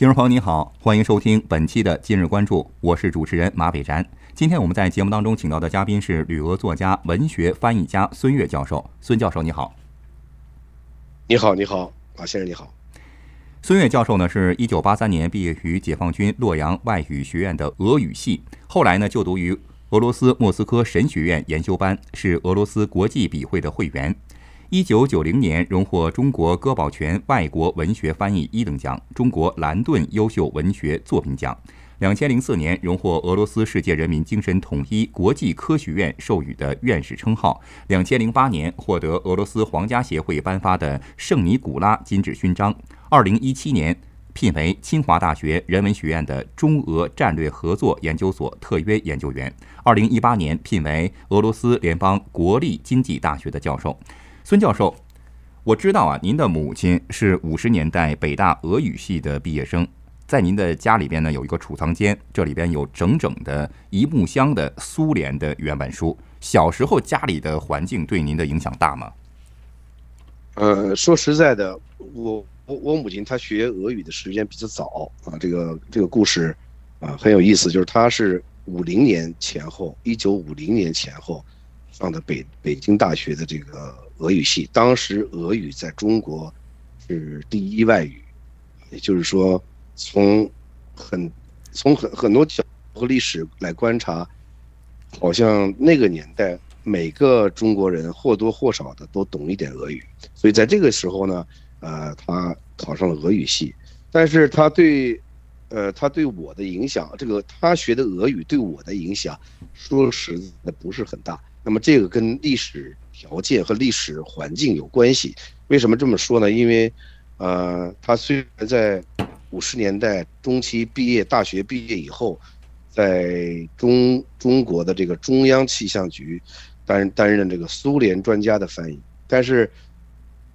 听众朋友您好，欢迎收听本期的今日关注，我是主持人马北然。今天我们在节目当中请到的嘉宾是旅俄作家、文学翻译家孙越教授。孙教授你好，你好，你好，马先生你好。孙越教授呢，是一九八三年毕业于解放军洛阳外语学院的俄语系，后来呢就读于俄罗斯莫斯科神学院研修班，是俄罗斯国际笔会的会员。一九九零年荣获中国歌宝泉外国文学翻译一等奖、中国蓝盾优秀文学作品奖。两千零四年荣获俄罗斯世界人民精神统一国际科学院授予的院士称号。两千零八年获得俄罗斯皇家协会颁发的圣尼古拉金质勋章。二零一七年聘为清华大学人文学院的中俄战略合作研究所特约研究员。二零一八年聘为俄罗斯联邦国立经济大学的教授。孙教授，我知道啊，您的母亲是五十年代北大俄语系的毕业生，在您的家里边呢有一个储藏间，这里边有整整的一木箱的苏联的原版书。小时候家里的环境对您的影响大吗？呃，说实在的，我我我母亲她学俄语的时间比较早啊，这个这个故事啊很有意思，就是她是五零年前后，一九五零年前后上的北北京大学的这个。俄语系，当时俄语在中国是第一外语，也就是说，从很从很很多角和历史来观察，好像那个年代每个中国人或多或少的都懂一点俄语，所以在这个时候呢，呃，他考上了俄语系，但是他对，呃，他对我的影响，这个他学的俄语对我的影响，说实在不是很大。那么这个跟历史条件和历史环境有关系。为什么这么说呢？因为，呃，他虽然在五十年代中期毕业，大学毕业以后，在中中国的这个中央气象局担担任这个苏联专家的翻译，但是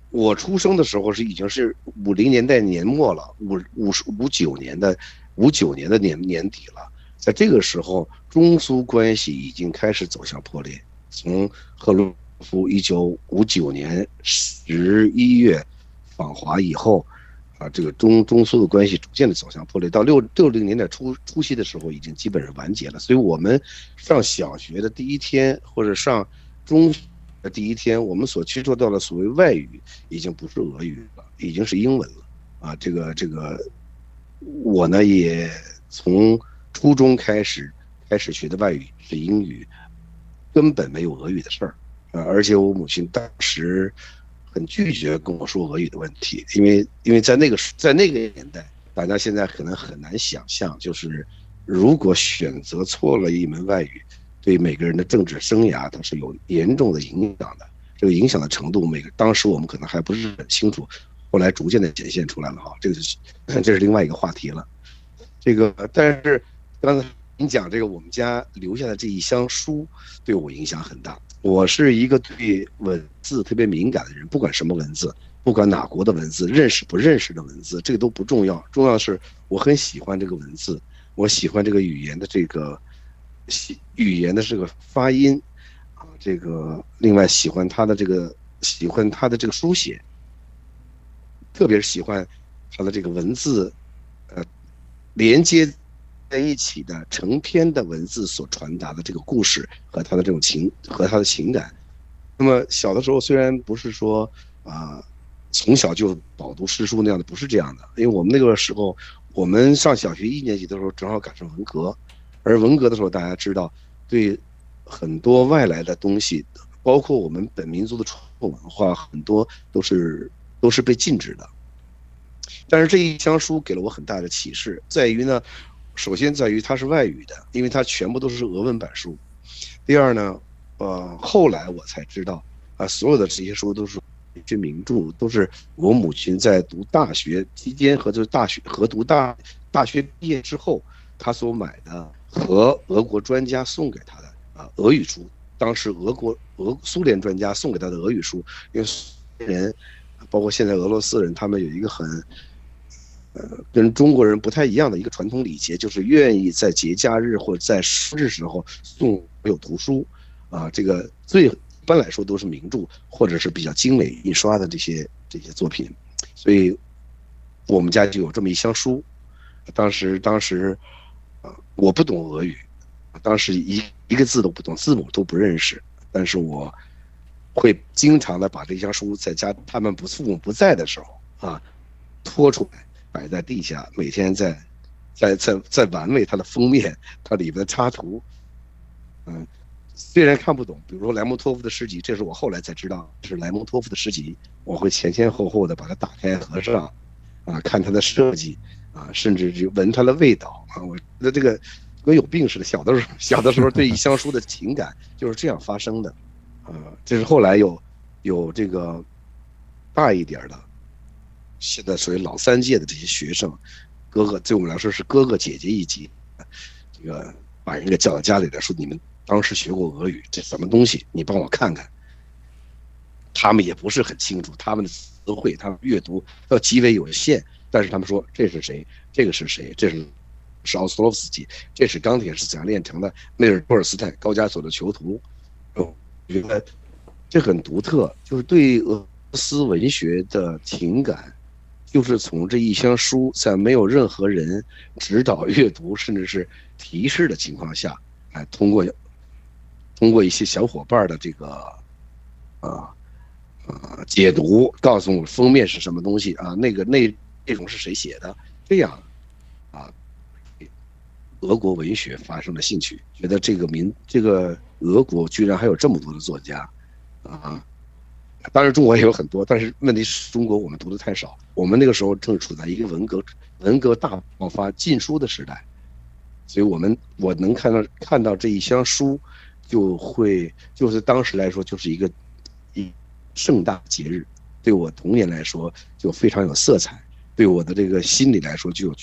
我出生的时候是已经是五零年代年末了，五五十五九年的五九年的年年底了，在这个时候，中苏关系已经开始走向破裂。从赫鲁夫一九五九年十一月访华以后，啊，这个中中苏的关系逐渐的走向破裂。到六六零年代初初期的时候，已经基本上完结了。所以，我们上小学的第一天，或者上中的第一天，我们所接触到的所谓外语，已经不是俄语了，已经是英文了。啊，这个这个，我呢也从初中开始开始学的外语是英语。根本没有俄语的事儿，啊，而且我母亲当时很拒绝跟我说俄语的问题，因为因为在那个在那个年代，大家现在可能很难想象，就是如果选择错了一门外语，对每个人的政治生涯它是有严重的影响的。这个影响的程度，每个当时我们可能还不是很清楚，后来逐渐的显现出来了哈。这个是 这是另外一个话题了。这个但是刚才。你讲这个，我们家留下的这一箱书对我影响很大。我是一个对文字特别敏感的人，不管什么文字，不管哪国的文字，认识不认识的文字，这个都不重要。重要的是我很喜欢这个文字，我喜欢这个语言的这个喜语言的这个发音啊，这个另外喜欢它的这个喜欢它的这个书写，特别是喜欢它的这个文字，呃，连接。在一起的成篇的文字所传达的这个故事和他的这种情和他的情感，那么小的时候虽然不是说啊从小就饱读诗书那样的，不是这样的，因为我们那个时候我们上小学一年级的时候正好赶上文革，而文革的时候大家知道，对很多外来的东西，包括我们本民族的传统文化，很多都是都是被禁止的。但是这一箱书给了我很大的启示，在于呢。首先在于它是外语的，因为它全部都是俄文版书。第二呢，呃，后来我才知道，啊，所有的这些书都是一些名著，都是我母亲在读大学期间和就是大学和读大大学毕业之后，她所买的和俄国专家送给她的啊俄语书。当时俄国俄苏联专家送给她的俄语书，因为苏联人，包括现在俄罗斯人，他们有一个很。呃，跟中国人不太一样的一个传统礼节，就是愿意在节假日或者在生日时候送有图书，啊，这个最一般来说都是名著或者是比较精美印刷的这些这些作品，所以我们家就有这么一箱书，当时当时，呃，我不懂俄语，当时一一个字都不懂，字母都不认识，但是我会经常的把这箱书在家他们不父母不在的时候啊，拖出来摆在地下，每天在在在在玩味它的封面，它里面的插图，嗯。虽然看不懂，比如说莱蒙托夫的诗集，这是我后来才知道是莱蒙托夫的诗集。我会前前后后的把它打开合上，啊，看它的设计，啊，甚至就闻它的味道啊。我觉得这个跟有病似的。小的时候，小的时候对一箱书的情感就是这样发生的，啊，这是后来有有这个大一点的，现在属于老三届的这些学生，哥哥对我们来说是哥哥姐姐一级，这个把人给叫到家里来说你们。当时学过俄语，这什么东西？你帮我看看。他们也不是很清楚，他们的词汇，他们阅读要极为有限。但是他们说这是谁？这个是谁？这是是奥斯洛夫斯基，这是钢铁是怎样炼成的？内尔托尔斯泰高加索的囚徒。哦，我觉得这很独特，就是对俄罗斯文学的情感，就是从这一箱书，在没有任何人指导阅读，甚至是提示的情况下，哎，通过。通过一些小伙伴的这个，啊，啊解读，告诉我封面是什么东西啊？那个内内容是谁写的？这样，啊，俄国文学发生了兴趣，觉得这个民这个俄国居然还有这么多的作家，啊，当然中国也有很多，但是问题是中国我们读的太少。我们那个时候正处在一个文革文革大爆发禁书的时代，所以我们我能看到看到这一箱书。就会就是当时来说就是一个一盛大节日，对我童年来说就非常有色彩，对我的这个心理来说就有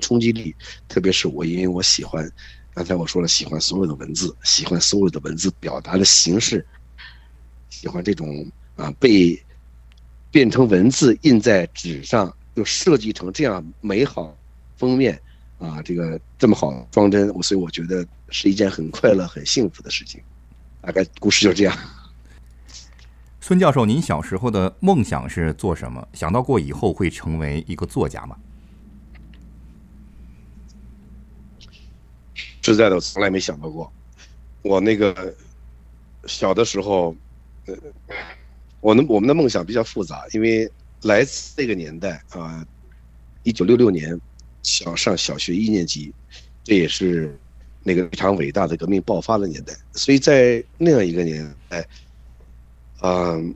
冲击力。特别是我因为我喜欢，刚才我说了喜欢所有的文字，喜欢所有的文字表达的形式，喜欢这种啊被变成文字印在纸上，又设计成这样美好封面。啊，这个这么好装帧，我所以我觉得是一件很快乐、很幸福的事情。大概故事就这样。孙教授，您小时候的梦想是做什么？想到过以后会成为一个作家吗？实在的，我从来没想到过。我那个小的时候，呃，我的我们的梦想比较复杂，因为来自那个年代啊，一九六六年。小上小学一年级，这也是那个非常伟大的革命爆发的年代，所以在那样一个年代，嗯，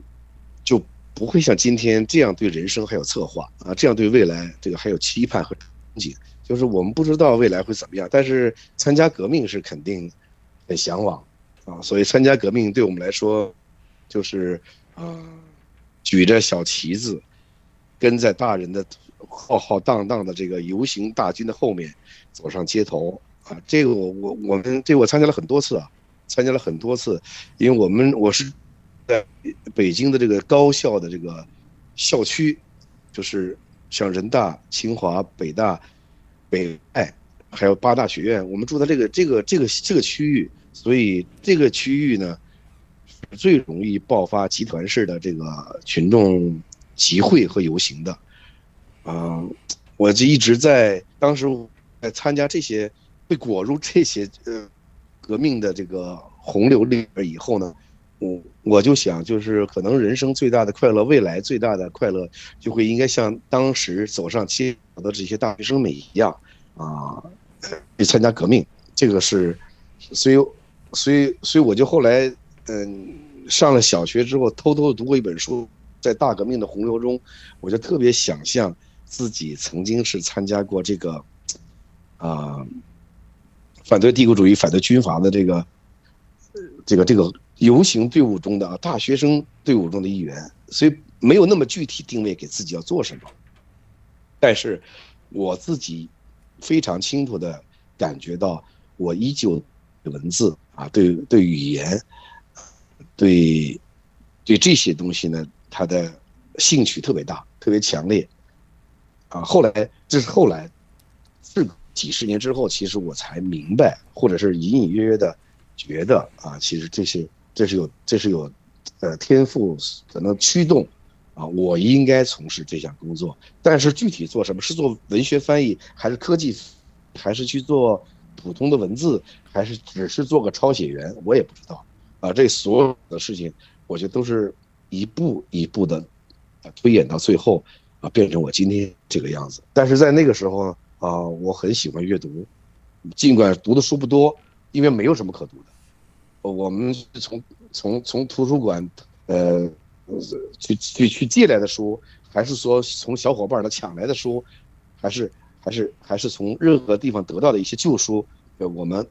就不会像今天这样对人生还有策划啊，这样对未来这个还有期盼和憧憬。就是我们不知道未来会怎么样，但是参加革命是肯定很向往啊，所以参加革命对我们来说，就是，啊举着小旗子，跟在大人的。浩浩荡荡的这个游行大军的后面，走上街头啊！这个我我我们这我参加了很多次啊，参加了很多次，因为我们我是在北京的这个高校的这个校区，就是像人大、清华、北大、北爱，还有八大学院，我们住在这个这个这个这个区域，所以这个区域呢，最容易爆发集团式的这个群众集会和游行的。啊，我就一直在当时在参加这些，被裹入这些呃革命的这个洪流里边以后呢，我我就想，就是可能人生最大的快乐，未来最大的快乐，就会应该像当时走上街头的这些大学生们一样啊，去参加革命。这个是，所以，所以，所以我就后来嗯上了小学之后，偷偷的读过一本书，在大革命的洪流中，我就特别想象。自己曾经是参加过这个，啊，反对帝国主义、反对军阀的这个，这个这个游行队伍中的大学生队伍中的一员，所以没有那么具体定位给自己要做什么，但是我自己非常清楚的感觉到，我依旧文字啊，对对语言，对对这些东西呢，他的兴趣特别大，特别强烈。啊，后来这是后来，是几十年之后，其实我才明白，或者是隐隐约约的觉得啊，其实这些这是有这是有，呃，天赋可能驱动，啊，我应该从事这项工作。但是具体做什么，是做文学翻译，还是科技，还是去做普通的文字，还是只是做个抄写员，我也不知道。啊，这所有的事情，我觉得都是一步一步的啊推演到最后啊，变成我今天这个样子。但是在那个时候，啊，我很喜欢阅读，尽管读的书不多，因为没有什么可读的。我们从从从图书馆，呃，去去去借来的书，还是说从小伙伴那抢来的书，还是还是还是从任何地方得到的一些旧书，呃，我们，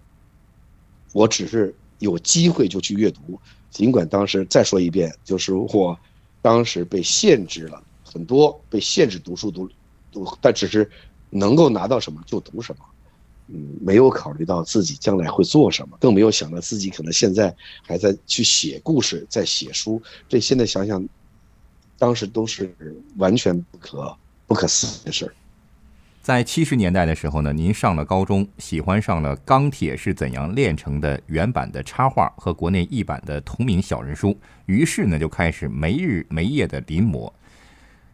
我只是有机会就去阅读，尽管当时再说一遍，就是我，当时被限制了很多，被限制读书读读，但只是能够拿到什么就读什么。嗯，没有考虑到自己将来会做什么，更没有想到自己可能现在还在去写故事，在写书。这现在想想，当时都是完全不可不可思议的事儿。在七十年代的时候呢，您上了高中，喜欢上了《钢铁是怎样炼成的》原版的插画和国内译版的同名小人书，于是呢就开始没日没夜的临摹。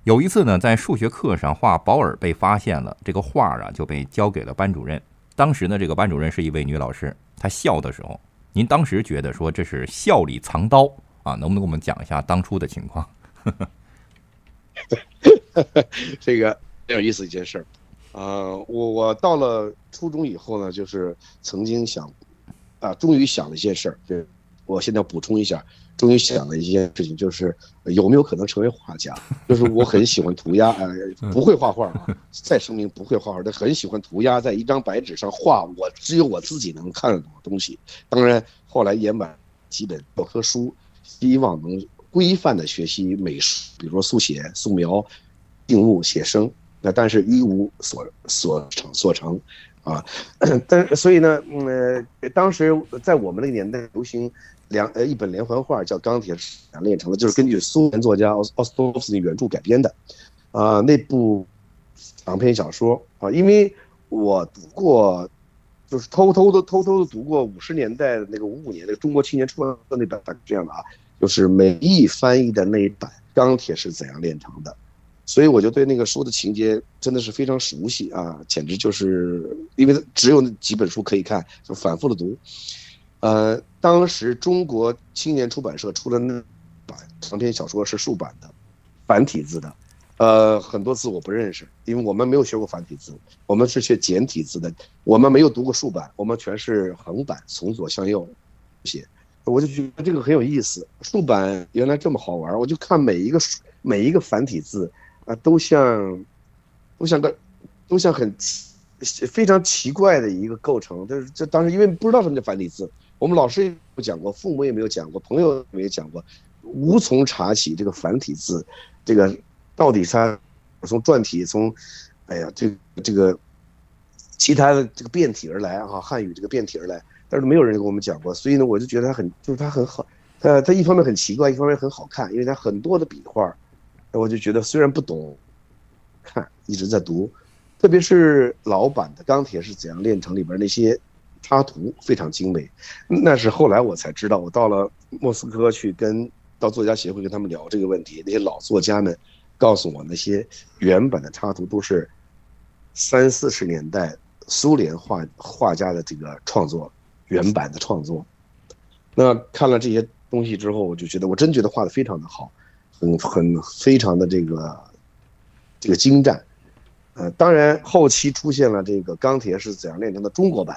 有一次呢，在数学课上画保尔被发现了，这个画啊就被交给了班主任。当时呢，这个班主任是一位女老师，她笑的时候，您当时觉得说这是笑里藏刀啊？能不能给我们讲一下当初的情况？这个很有意思一件事儿，呃，我我到了初中以后呢，就是曾经想，啊，终于想了一件事儿，对我现在补充一下。终于想了一件事情，就是有没有可能成为画家？就是我很喜欢涂鸦，呃，不会画画啊，再声明不会画画，但很喜欢涂鸦，在一张白纸上画我只有我自己能看得懂的东西。当然，后来也买几本教科书，希望能规范的学习美术，比如说速写、素描、静物、写生。那但是一无所所成所成，啊，但所以呢，嗯，当时在我们那个年代流行。两呃一本连环画叫《钢铁是怎样炼成的》，就是根据苏联作家奥奥斯托夫斯基原著改编的，啊，那部长篇小说啊，因为我读过，就是偷偷的偷偷的读过五十年代那个五五年那个中国青年出版社那本，这样的啊，就是美译翻译的那一版《钢铁是怎样炼成的》，所以我就对那个书的情节真的是非常熟悉啊，简直就是因为只有那几本书可以看，就反复的读。呃，当时中国青年出版社出的那版长篇小说是竖版的，繁体字的，呃，很多字我不认识，因为我们没有学过繁体字，我们是学简体字的，我们没有读过竖版，我们全是横版，从左向右写。我就觉得这个很有意思，竖版原来这么好玩，我就看每一个每一个繁体字啊，都像都像个都像很非常奇怪的一个构成，但是这当时因为不知道什么叫繁体字。我们老师也不讲过，父母也没有讲过，朋友也没有讲过，无从查起这个繁体字，这个到底它从篆体从，哎呀，这这个其他的这个变体而来啊，汉语这个变体而来，但是没有人给我们讲过，所以呢，我就觉得它很就是它很好，它它一方面很奇怪，一方面很好看，因为它很多的笔画，我就觉得虽然不懂，看一直在读，特别是老版的《钢铁是怎样炼成》里边那些。插图非常精美，那是后来我才知道。我到了莫斯科去跟到作家协会跟他们聊这个问题，那些老作家们告诉我，那些原版的插图都是三四十年代苏联画画家的这个创作，原版的创作。那看了这些东西之后，我就觉得我真觉得画的非常的好，很很非常的这个这个精湛。呃，当然后期出现了这个钢铁是怎样炼成的中国版。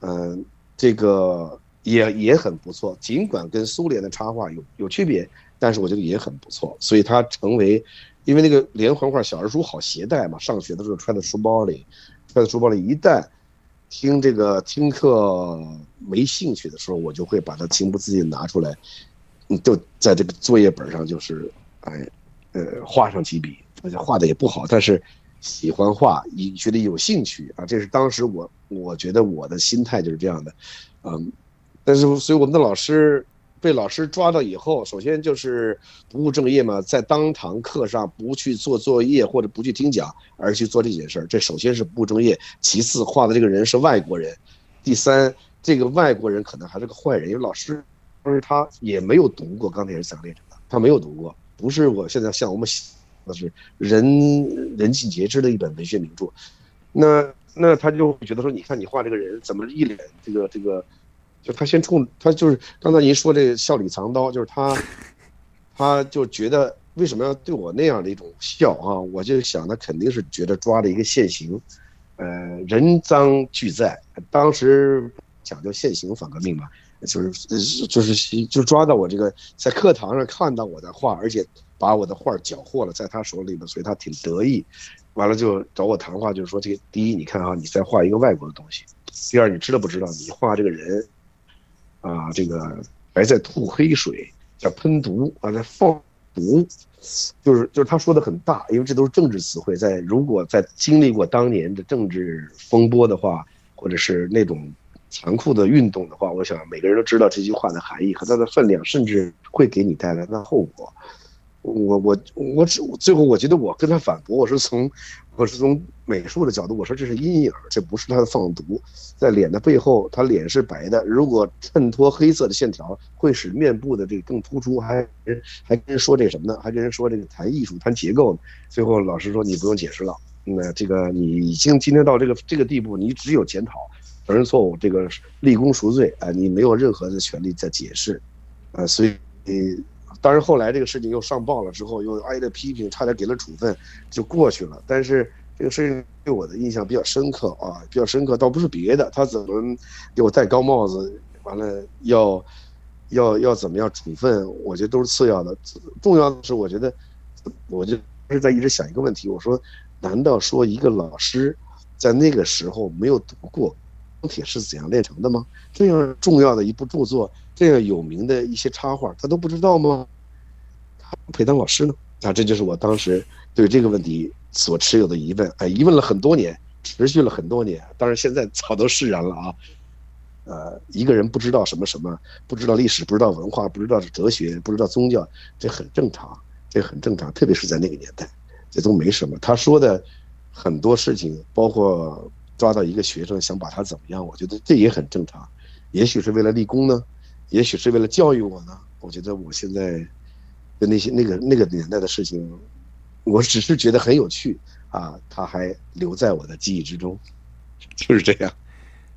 嗯，这个也也很不错，尽管跟苏联的插画有有区别，但是我觉得也很不错。所以它成为，因为那个连环画小人书好携带嘛，上学的时候揣在书包里，揣在书包里。一旦听这个听课没兴趣的时候，我就会把它情不自禁拿出来，你就在这个作业本上，就是哎，呃，画上几笔，而且画的也不好，但是。喜欢画，你觉得有兴趣啊？这是当时我，我觉得我的心态就是这样的，嗯，但是所以我们的老师被老师抓到以后，首先就是不务正业嘛，在当堂课上不去做作业或者不去听讲，而去做这件事儿，这首先是不务正业。其次，画的这个人是外国人，第三，这个外国人可能还是个坏人，因为老师当时他也没有读过《钢铁是怎样炼成的》，他没有读过，不是我现在像我们那是人人尽皆知的一本文学名著。那那他就觉得说，你看你画这个人怎么一脸这个这个，就他先冲他就是刚才您说这个笑里藏刀，就是他 他就觉得为什么要对我那样的一种笑啊？我就想他肯定是觉得抓了一个现行，呃，人赃俱在，当时讲究现行反革命嘛。就是就是就抓到我这个在课堂上看到我的画，而且把我的画缴获了在他手里边，所以他挺得意。完了就找我谈话，就是说这个第一，你看啊，你在画一个外国的东西；第二，你知道不知道你画这个人啊，这个还在吐黑水，在喷毒啊，在放毒，就是就是他说的很大，因为这都是政治词汇。在如果在经历过当年的政治风波的话，或者是那种。残酷的运动的话，我想每个人都知道这句话的含义和它的分量，甚至会给你带来的后果。我我我只最后我觉得我跟他反驳，我是从我是从美术的角度，我说这是阴影，这不是他的放毒，在脸的背后，他脸是白的，如果衬托黑色的线条，会使面部的这个更突出。还还跟人说这什么呢？还跟人说这个谈艺术、谈结构呢。最后老师说你不用解释了，那这个你已经今天到这个这个地步，你只有检讨。承认错误，这个立功赎罪啊，你没有任何的权利在解释，啊，所以，当然后来这个事情又上报了之后，又挨了批评，差点给了处分，就过去了。但是这个事情对我的印象比较深刻啊，比较深刻，倒不是别的，他怎么给我戴高帽子，完了要要要怎么样处分，我觉得都是次要的，重要的是我觉得，我就是在一直想一个问题，我说，难道说一个老师在那个时候没有读过？钢铁是怎样炼成的吗？这样重要的一部著作，这样有名的一些插画，他都不知道吗？他配当老师呢？啊，这就是我当时对这个问题所持有的疑问。哎，疑问了很多年，持续了很多年。当然现在早都释然了啊。呃，一个人不知道什么什么，不知道历史，不知道文化，不知道是哲学，不知道宗教，这很正常，这很正常。特别是在那个年代，这都没什么。他说的很多事情，包括。抓到一个学生想把他怎么样？我觉得这也很正常，也许是为了立功呢，也许是为了教育我呢。我觉得我现在的那些那个那个年代的事情，我只是觉得很有趣啊，他还留在我的记忆之中，就是这样。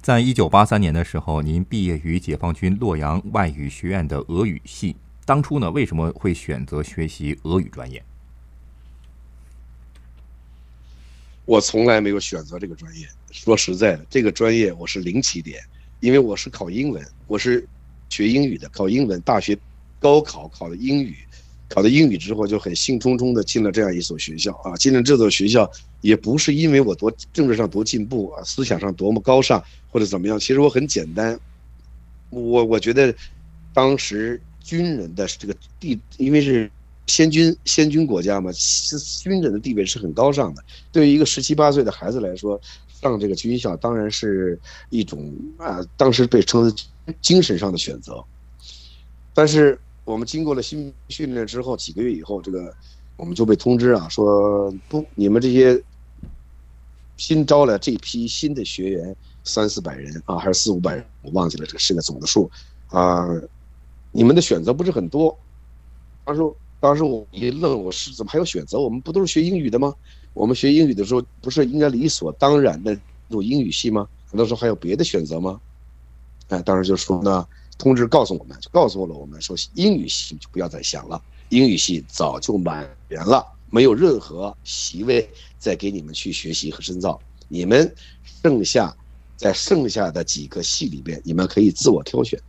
在一九八三年的时候，您毕业于解放军洛阳外语学院的俄语系，当初呢为什么会选择学习俄语专业？我从来没有选择这个专业。说实在的，这个专业我是零起点，因为我是考英文，我是学英语的，考英文。大学高考考的英语，考的英语之后就很兴冲冲的进了这样一所学校啊。进了这所学校也不是因为我多政治上多进步啊，思想上多么高尚或者怎么样，其实我很简单。我我觉得当时军人的这个地，因为是。先军先军国家嘛，军人的地位是很高尚的。对于一个十七八岁的孩子来说，上这个军校当然是一种啊，当时被称为精神上的选择。但是我们经过了新训练之后，几个月以后，这个我们就被通知啊，说不，你们这些新招了这批新的学员三四百人啊，还是四五百人，我忘记了这个是个总的数啊，你们的选择不是很多。他说。当时我一愣，我是怎么还有选择？我们不都是学英语的吗？我们学英语的时候不是应该理所当然的入英语系吗？难道说还有别的选择吗？哎，当时就说呢，通知告诉我们，就告诉了我们说，英语系就不要再想了，英语系早就满员了，没有任何席位再给你们去学习和深造。你们剩下在剩下的几个系里边，你们可以自我挑选，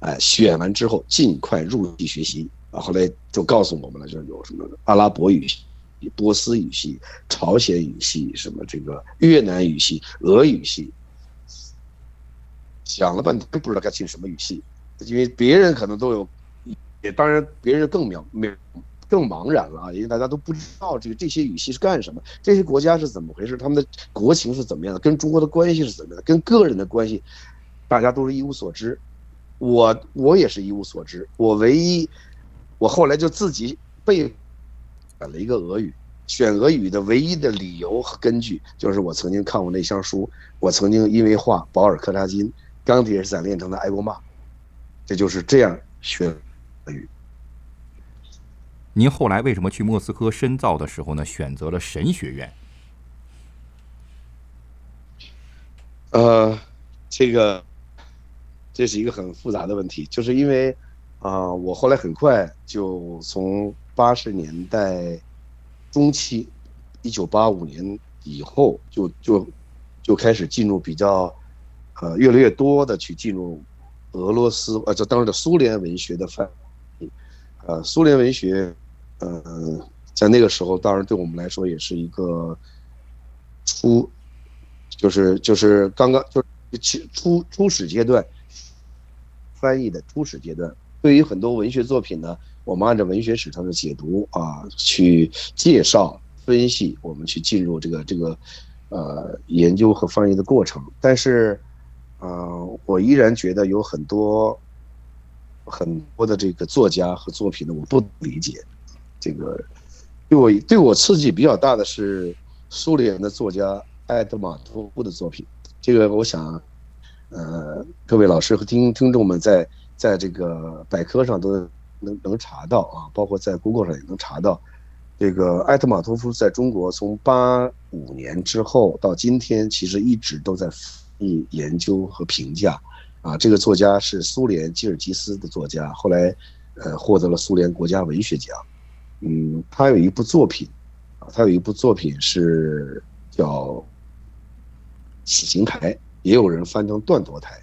哎，选完之后尽快入系学习。啊，后来就告诉我们了，就有什么阿拉伯语系、波斯语系、朝鲜语系、什么这个越南语系、俄语系。想了半天不知道该进什么语系，因为别人可能都有，也当然别人更渺渺更茫然了啊，因为大家都不知道这个这些语系是干什么，这些国家是怎么回事，他们的国情是怎么样的，跟中国的关系是怎么样的，跟个人的关系，大家都是一无所知。我我也是一无所知，我唯一。我后来就自己被选了一个俄语，选俄语的唯一的理由和根据就是我曾经看过那箱书，我曾经因为画保尔柯察金，钢铁是咋炼成的埃博骂，这就是这样学俄语。您后来为什么去莫斯科深造的时候呢，选择了神学院？呃，这个这是一个很复杂的问题，就是因为啊，我后来很快就从八十年代中期，一九八五年以后，就就就开始进入比较呃越来越多的去进入俄罗斯呃，这当时的苏联文学的范围，呃，苏联文学，呃，在那个时候，当然对我们来说也是一个初。就是就是刚刚就是初初始阶段翻译的初始阶段，对于很多文学作品呢，我们按照文学史上的解读啊，去介绍分析，我们去进入这个这个呃研究和翻译的过程。但是啊，我依然觉得有很多很多的这个作家和作品呢，我不理解。这个对我对我刺激比较大的是苏联的作家。埃德玛托夫的作品，这个我想，呃，各位老师和听听众们在在这个百科上都能能查到啊，包括在 Google 上也能查到。这个艾特马托夫在中国从八五年之后到今天，其实一直都在译研究和评价。啊，这个作家是苏联基尔吉斯的作家，后来呃获得了苏联国家文学奖。嗯，他有一部作品，啊，他有一部作品是叫。死刑台也有人翻成断头台，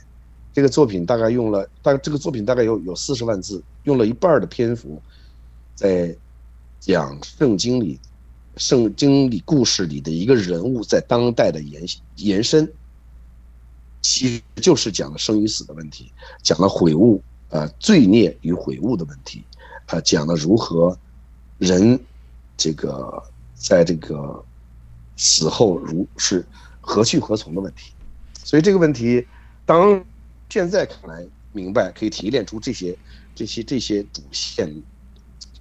这个作品大概用了大这个作品大概有有四十万字，用了一半的篇幅，在讲圣经里圣经里故事里的一个人物在当代的延延伸，其实就是讲了生与死的问题，讲了悔悟呃罪孽与悔悟的问题，啊讲了如何人这个在这个死后如是。何去何从的问题，所以这个问题，当现在看来明白，可以提炼出这些、这些、这些主线，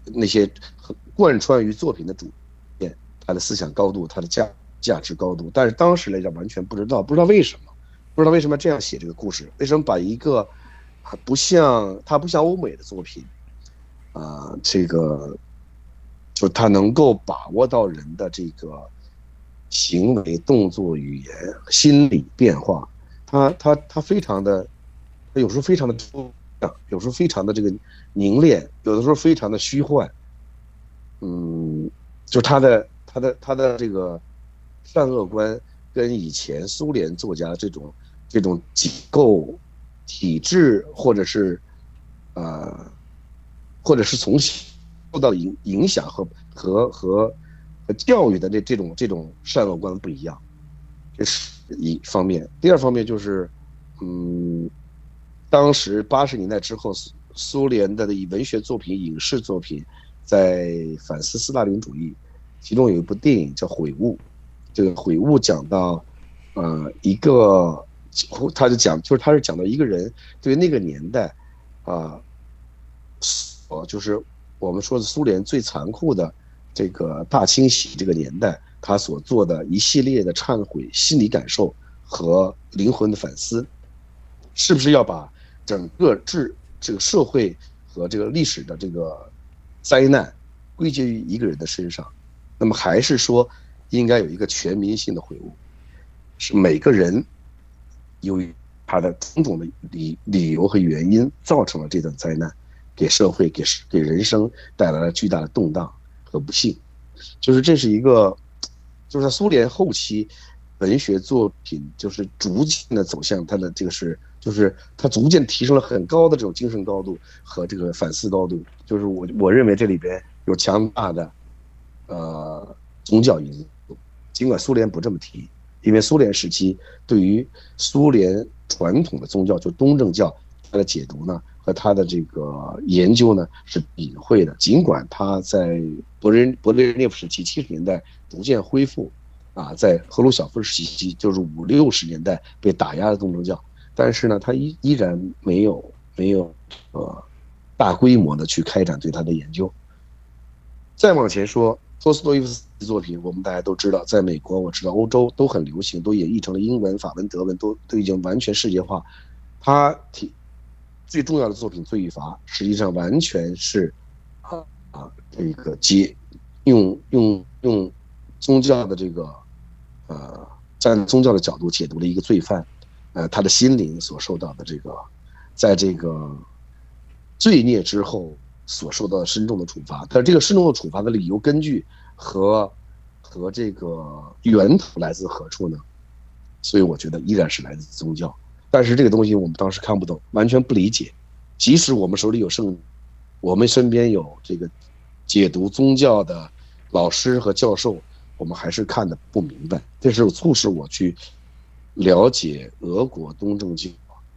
那些贯穿于作品的主线，他的思想高度，他的价价值高度。但是当时来讲，完全不知道，不知道为什么，不知道为什么这样写这个故事，为什么把一个不像他不像欧美的作品，啊，这个就他能够把握到人的这个。行为、动作、语言、心理变化，他他他非常的，有时候非常的抽象，有时候非常的这个凝练，有的时候非常的虚幻。嗯，就他的他的他的这个善恶观，跟以前苏联作家这种这种机构、体制，或者是呃，或者是从受到影影响和和和。和教育的这这种这种善恶观不一样，这是一方面。第二方面就是，嗯，当时八十年代之后，苏苏联的以文学作品、影视作品在反思斯大林主义，其中有一部电影叫《悔悟》，这个《悔悟》讲到，呃，一个，他就讲，就是他是讲到一个人对那个年代，啊，呃，就是我们说的苏联最残酷的。这个大清洗这个年代，他所做的一系列的忏悔、心理感受和灵魂的反思，是不是要把整个治这个社会和这个历史的这个灾难归结于一个人的身上？那么还是说应该有一个全民性的悔悟，是每个人由于他的种种的理理由和原因造成了这段灾难，给社会、给给人生带来了巨大的动荡。和不幸，就是这是一个，就是苏联后期，文学作品就是逐渐的走向它的这个是，就是它逐渐提升了很高的这种精神高度和这个反思高度。就是我我认为这里边有强大的，呃，宗教因素，尽管苏联不这么提，因为苏联时期对于苏联传统的宗教，就东正教，它的解读呢。和它的这个研究呢是隐晦的，尽管他在勃列勃列日涅夫时期七十年代逐渐恢复，啊，在赫鲁晓夫时期就是五六十年代被打压的东正教，但是呢，他依依然没有没有呃大规模的去开展对他的研究。再往前说，托斯托耶夫斯基作品，我们大家都知道，在美国，我知道欧洲都很流行，都演绎成了英文、法文、德文，都都已经完全世界化。他提。最重要的作品《罪与罚》实际上完全是，啊啊，这个解用用用宗教的这个呃，站宗教的角度解读了一个罪犯，呃，他的心灵所受到的这个，在这个罪孽之后所受到的深重的处罚。但这个深重的处罚的理由根据和和这个源头来自何处呢？所以我觉得依然是来自宗教。但是这个东西我们当时看不懂，完全不理解。即使我们手里有圣，我们身边有这个解读宗教的老师和教授，我们还是看的不明白。这是促使我去了解俄国东正教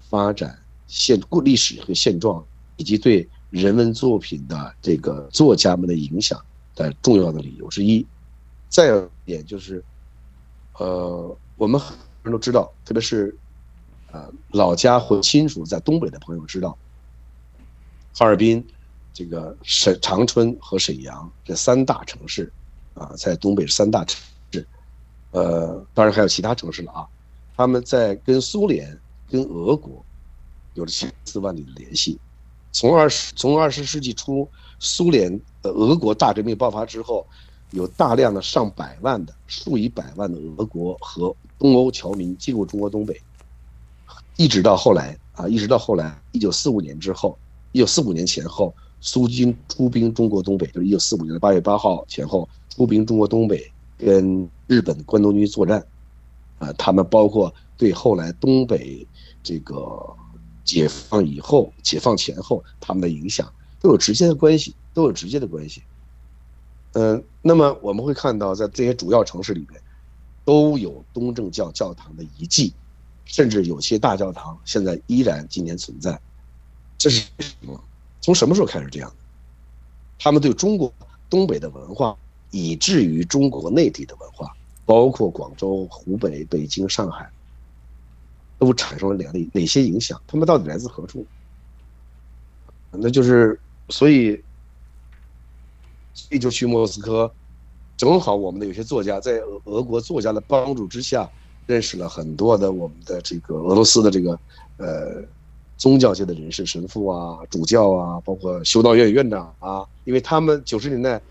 发展现故历史和现状，以及对人文作品的这个作家们的影响的重要的理由之一。再有一点就是，呃，我们很多人都知道，特别是。呃，老家或亲属在东北的朋友知道，哈尔滨、这个沈长春和沈阳这三大城市，啊，在东北三大城市，呃，当然还有其他城市了啊。他们在跟苏联、跟俄国有着千丝万缕的联系。从二十从二十世纪初，苏联呃、俄国大革命爆发之后，有大量的上百万的、数以百万的俄国和东欧侨民进入中国东北。一直到后来啊，一直到后来，一九四五年之后，一九四五年前后，苏军出兵中国东北，就是一九四五年的八月八号前后出兵中国东北，跟日本关东军作战，啊，他们包括对后来东北这个解放以后、解放前后他们的影响都有直接的关系，都有直接的关系。嗯，那么我们会看到，在这些主要城市里面，都有东正教教堂的遗迹。甚至有些大教堂现在依然今天存在，这是什么？从什么时候开始这样的？他们对中国东北的文化，以至于中国内地的文化，包括广州、湖北、北京、上海，都产生了哪类哪些影响？他们到底来自何处？那就是所以，一就去莫斯科，正好我们的有些作家在俄俄国作家的帮助之下。认识了很多的我们的这个俄罗斯的这个呃宗教界的人士、神父啊、主教啊，包括修道院院长啊，因为他们九十年代、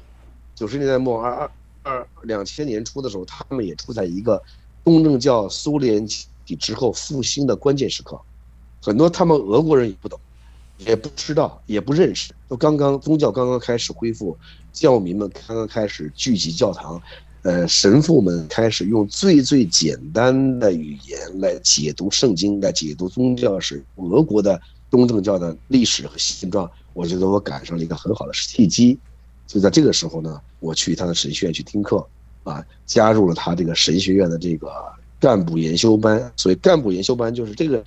九十年代末二二二两千年初的时候，他们也处在一个东正教苏联体之后复兴的关键时刻，很多他们俄国人也不懂，也不知道，也不认识，都刚刚宗教刚刚开始恢复，教民们刚刚开始聚集教堂。呃，神父们开始用最最简单的语言来解读圣经，来解读宗教史。俄国的东正教的历史和现状，我觉得我赶上了一个很好的契机。就在这个时候呢，我去他的神学院去听课，啊，加入了他这个神学院的这个干部研修班。所以干部研修班就是这个，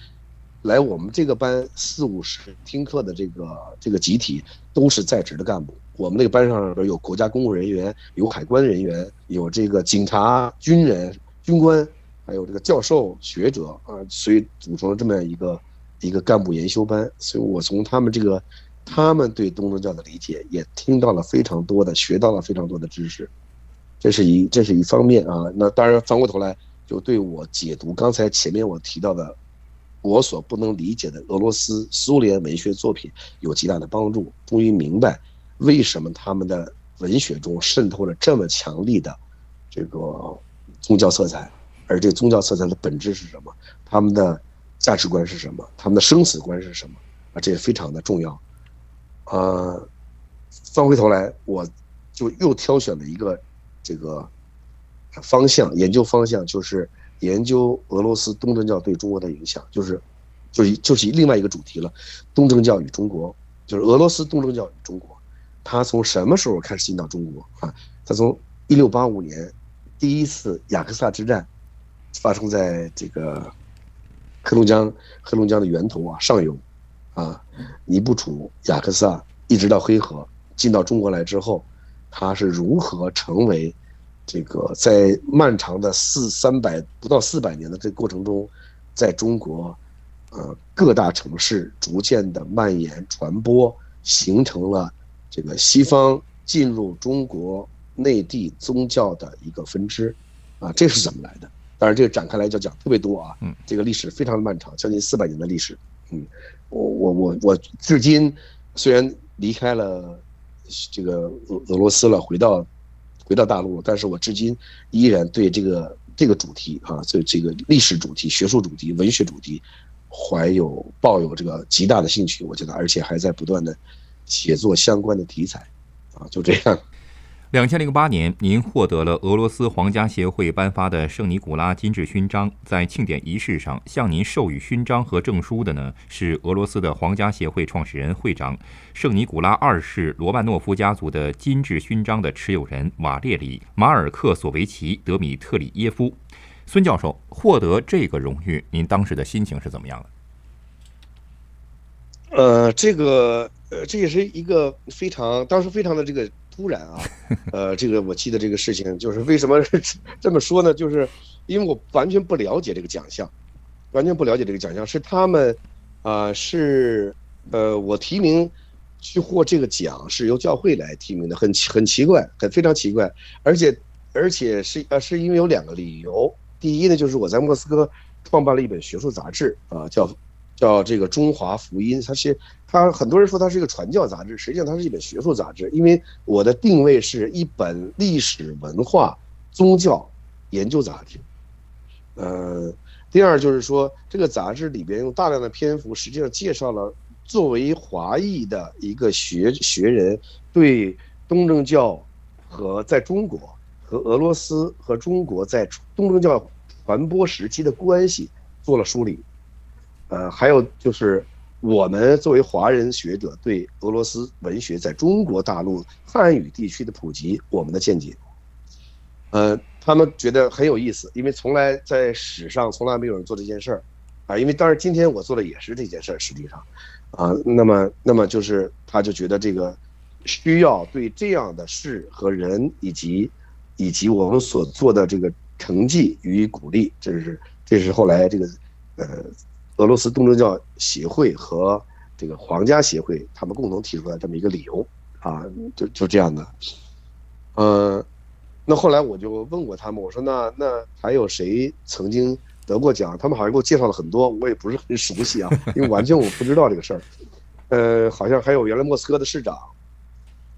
来我们这个班四五十听课的这个这个集体都是在职的干部。我们那个班上边有国家公务人员，有海关人员，有这个警察、军人、军官，还有这个教授、学者啊，所以组成了这么样一个一个干部研修班。所以我从他们这个，他们对东正教的理解，也听到了非常多的，学到了非常多的知识。这是一这是一方面啊。那当然翻过头来，就对我解读刚才前面我提到的我所不能理解的俄罗斯、苏联文学作品有极大的帮助，终于明白。为什么他们的文学中渗透了这么强力的这个宗教色彩？而这宗教色彩的本质是什么？他们的价值观是什么？他们的生死观是什么？啊，这也非常的重要。呃，翻回头来，我就又挑选了一个这个方向研究方向，就是研究俄罗斯东正教对中国的影响，就是就是就是另外一个主题了，东正教与中国，就是俄罗斯东正教与中国。它从什么时候开始进到中国啊？它从一六八五年第一次雅克萨之战发生在这个黑龙江黑龙江的源头啊上游啊尼布楚雅克萨一直到黑河进到中国来之后，他是如何成为这个在漫长的四三百不到四百年的这个过程中，在中国呃各大城市逐渐的蔓延传播，形成了。这个西方进入中国内地宗教的一个分支，啊，这是怎么来的？当然，这个展开来就讲特别多啊，嗯，这个历史非常的漫长，将近四百年的历史，嗯，我我我我至今虽然离开了这个俄俄罗斯了，回到回到大陆，但是我至今依然对这个这个主题啊，这这个历史主题、学术主题、文学主题，怀有抱有这个极大的兴趣。我觉得，而且还在不断的写作相关的题材，啊，就这样。两千零八年，您获得了俄罗斯皇家协会颁发的圣尼古拉金质勋章。在庆典仪式上，向您授予勋章和证书的呢，是俄罗斯的皇家协会创始人、会长圣尼古拉二世罗曼诺夫家族的金质勋章的持有人瓦列里·马尔克索维奇·德米特里耶夫。孙教授获得这个荣誉，您当时的心情是怎么样的？呃，这个，呃，这也是一个非常，当时非常的这个。突然啊，呃，这个我记得这个事情就是为什么 这么说呢？就是因为我完全不了解这个奖项，完全不了解这个奖项是他们，啊，是呃，我提名去获这个奖是由教会来提名的，很很奇怪，很非常奇怪，而且而且是呃，是因为有两个理由，第一呢，就是我在莫斯科创办了一本学术杂志啊，叫。叫这个中华福音，它是它很多人说它是一个传教杂志，实际上它是一本学术杂志。因为我的定位是一本历史文化宗教研究杂志。呃，第二就是说这个杂志里边用大量的篇幅，实际上介绍了作为华裔的一个学学人对东正教和在中国和俄罗斯和中国在东正教传播时期的关系做了梳理。呃，还有就是我们作为华人学者对俄罗斯文学在中国大陆汉语地区的普及，我们的见解，呃，他们觉得很有意思，因为从来在史上从来没有人做这件事儿，啊，因为当然今天我做的也是这件事儿，实际上，啊，那么那么就是他就觉得这个需要对这样的事和人以及以及我们所做的这个成绩予以鼓励，这是这是后来这个呃。俄罗斯东正教协会和这个皇家协会，他们共同提出来这么一个理由啊，就就这样的。呃，那后来我就问过他们，我说那那还有谁曾经得过奖？他们好像给我介绍了很多，我也不是很熟悉啊，因为完全我不知道这个事儿。呃，好像还有原来莫斯科的市长，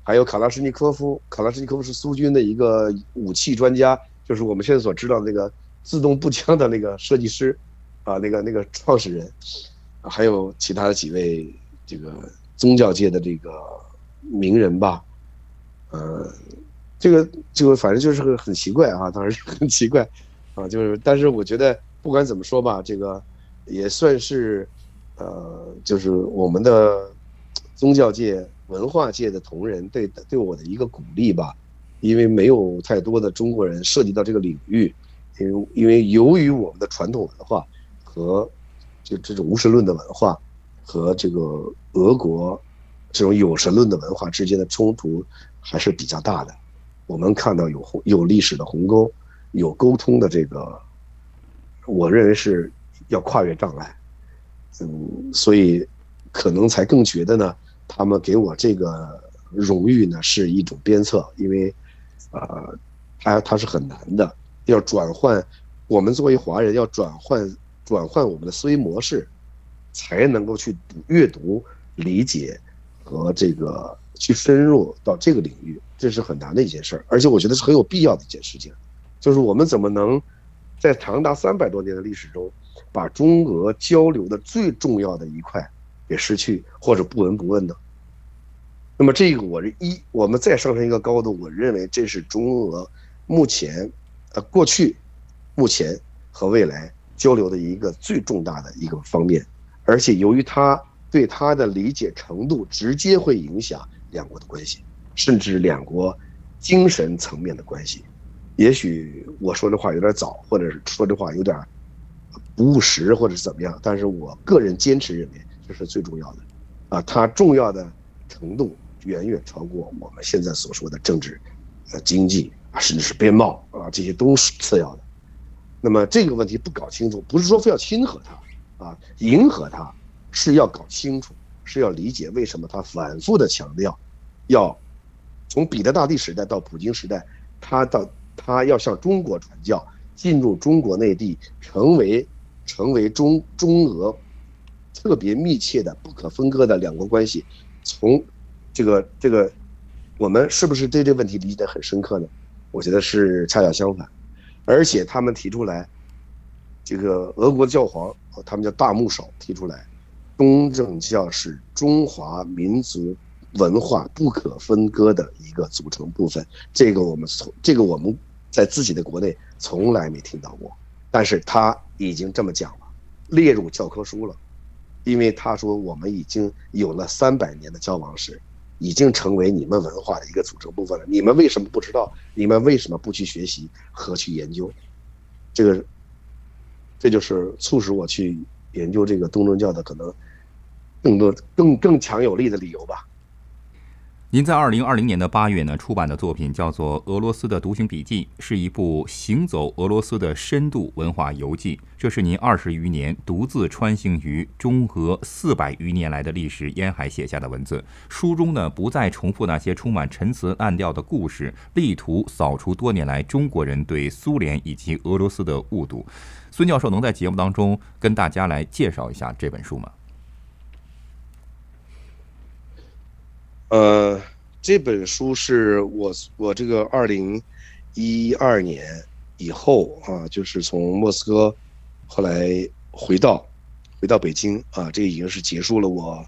还有卡拉什尼科夫。卡拉什尼科夫是苏军的一个武器专家，就是我们现在所知道那个自动步枪的那个设计师。啊，那个那个创始人，还有其他的几位这个宗教界的这个名人吧，呃，这个就反正就是很奇怪啊，当时很奇怪啊，就是但是我觉得不管怎么说吧，这个也算是呃，就是我们的宗教界、文化界的同仁对对我的一个鼓励吧，因为没有太多的中国人涉及到这个领域，因为因为由于我们的传统文化。和就这种无神论的文化和这个俄国这种有神论的文化之间的冲突还是比较大的。我们看到有有历史的鸿沟，有沟通的这个，我认为是要跨越障碍。嗯，所以可能才更觉得呢，他们给我这个荣誉呢是一种鞭策，因为呃，它它是很难的，要转换我们作为华人要转换。转换我们的思维模式，才能够去阅读、理解和这个去深入到这个领域，这是很难的一件事儿，而且我觉得是很有必要的一件事情。就是我们怎么能在长达三百多年的历史中，把中俄交流的最重要的一块给失去或者不闻不问呢？那么这个我是一，我们再上升一个高度，我认为这是中俄目前、呃过去、目前和未来。交流的一个最重大的一个方面，而且由于他对他的理解程度，直接会影响两国的关系，甚至两国精神层面的关系。也许我说这话有点早，或者是说这话有点不务实，或者是怎么样，但是我个人坚持认为这是最重要的。啊，它重要的程度远远超过我们现在所说的政治、呃经济啊，甚至是边贸啊，这些都是次要的。那么这个问题不搞清楚，不是说非要亲和他，啊，迎合他，是要搞清楚，是要理解为什么他反复的强调，要从彼得大帝时代到普京时代，他到他要向中国传教，进入中国内地，成为成为中中俄特别密切的、不可分割的两国关系，从这个这个我们是不是对这个问题理解得很深刻呢？我觉得是恰恰相反，而且他们提出来，这个俄国教皇，他们叫大牧首提出来，东正教是中华民族文化不可分割的一个组成部分。这个我们从这个我们在自己的国内从来没听到过，但是他已经这么讲了，列入教科书了，因为他说我们已经有了三百年的交往史。已经成为你们文化的一个组成部分了。你们为什么不知道？你们为什么不去学习和去研究？这个，这就是促使我去研究这个东正教的可能更多、更更强有力的理由吧。您在二零二零年的八月呢出版的作品叫做《俄罗斯的独行笔记》，是一部行走俄罗斯的深度文化游记。这是您二十余年独自穿行于中俄四百余年来的历史沿海写下的文字。书中呢不再重复那些充满陈词滥调的故事，力图扫除多年来中国人对苏联以及俄罗斯的误读。孙教授能在节目当中跟大家来介绍一下这本书吗？呃，这本书是我我这个二零一二年以后啊，就是从莫斯科后来回到回到北京啊，这已经是结束了我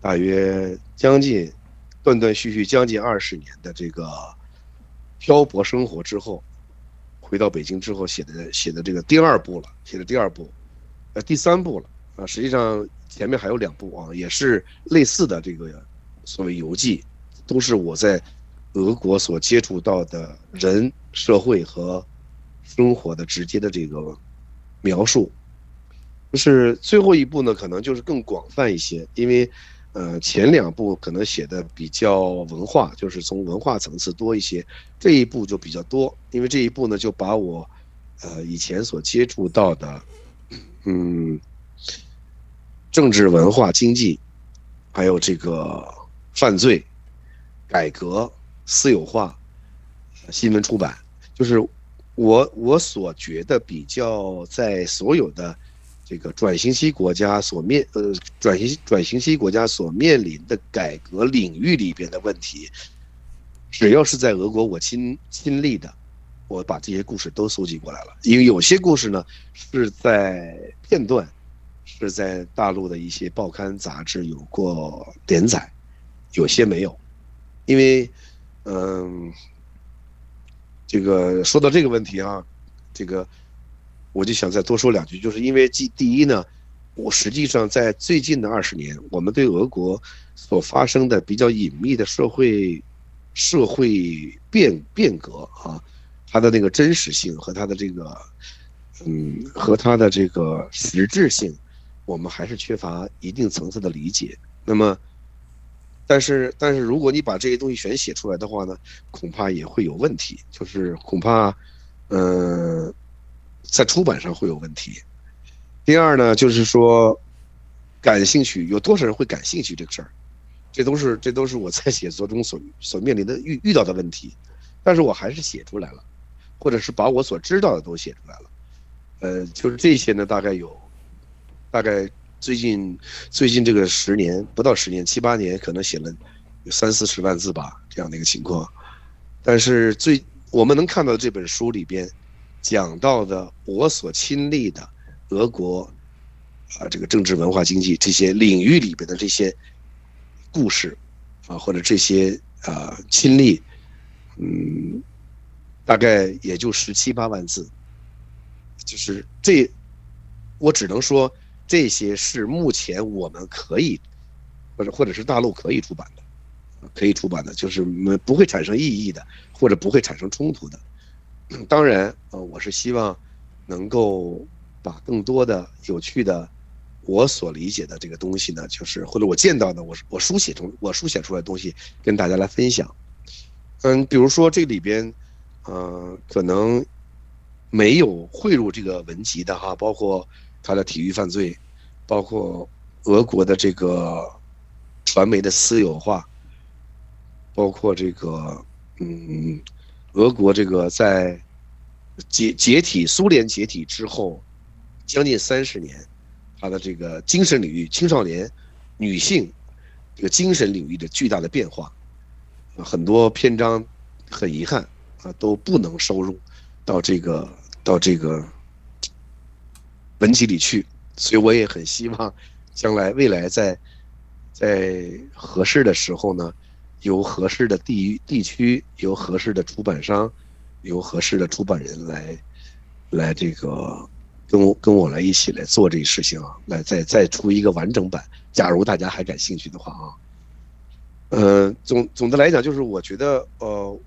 大约将近断断续续将近二十年的这个漂泊生活之后，回到北京之后写的写的这个第二部了，写的第二部，呃，第三部了啊，实际上前面还有两部啊，也是类似的这个。所谓游记，都是我在俄国所接触到的人、社会和生活的直接的这个描述。就是最后一部呢，可能就是更广泛一些，因为呃前两部可能写的比较文化，就是从文化层次多一些。这一部就比较多，因为这一部呢就把我呃以前所接触到的嗯政治、文化、经济，还有这个。犯罪、改革、私有化、新闻出版，就是我我所觉得比较在所有的这个转型期国家所面呃转型转型期国家所面临的改革领域里边的问题，只要是在俄国我亲亲历的，我把这些故事都搜集过来了。因为有些故事呢是在片段，是在大陆的一些报刊杂志有过连载。有些没有，因为，嗯，这个说到这个问题啊，这个我就想再多说两句，就是因为第第一呢，我实际上在最近的二十年，我们对俄国所发生的比较隐秘的社会社会变变革啊，它的那个真实性和它的这个，嗯，和它的这个实质性，我们还是缺乏一定层次的理解。那么。但是，但是如果你把这些东西全写出来的话呢，恐怕也会有问题，就是恐怕，嗯，在出版上会有问题。第二呢，就是说，感兴趣有多少人会感兴趣这个事儿，这都是这都是我在写作中所所面临的遇遇到的问题。但是我还是写出来了，或者是把我所知道的都写出来了。呃，就是这些呢，大概有，大概。最近，最近这个十年不到十年，七八年可能写了有三四十万字吧，这样的一个情况。但是最我们能看到这本书里边讲到的我所亲历的俄国啊这个政治文化经济这些领域里边的这些故事啊或者这些啊亲历，嗯，大概也就十七八万字，就是这我只能说。这些是目前我们可以，或者或者是大陆可以出版的，可以出版的，就是没不会产生异议的，或者不会产生冲突的。当然，呃，我是希望能够把更多的有趣的我所理解的这个东西呢，就是或者我见到的，我我书写中我书写出来的东西跟大家来分享。嗯，比如说这里边，呃，可能没有汇入这个文集的哈，包括。他的体育犯罪，包括俄国的这个传媒的私有化，包括这个嗯，俄国这个在解解体苏联解体之后将近三十年，他的这个精神领域青少年女性这个精神领域的巨大的变化，很多篇章很遗憾啊都不能收入到这个到这个文集里去，所以我也很希望将来未来在在合适的时候呢，由合适的地域地区，由合适的出版商，由合适的出版人来来这个跟我跟我来一起来做这个事情啊，来再再出一个完整版。假如大家还感兴趣的话啊。呃，总总的来讲，就是我觉得，呃，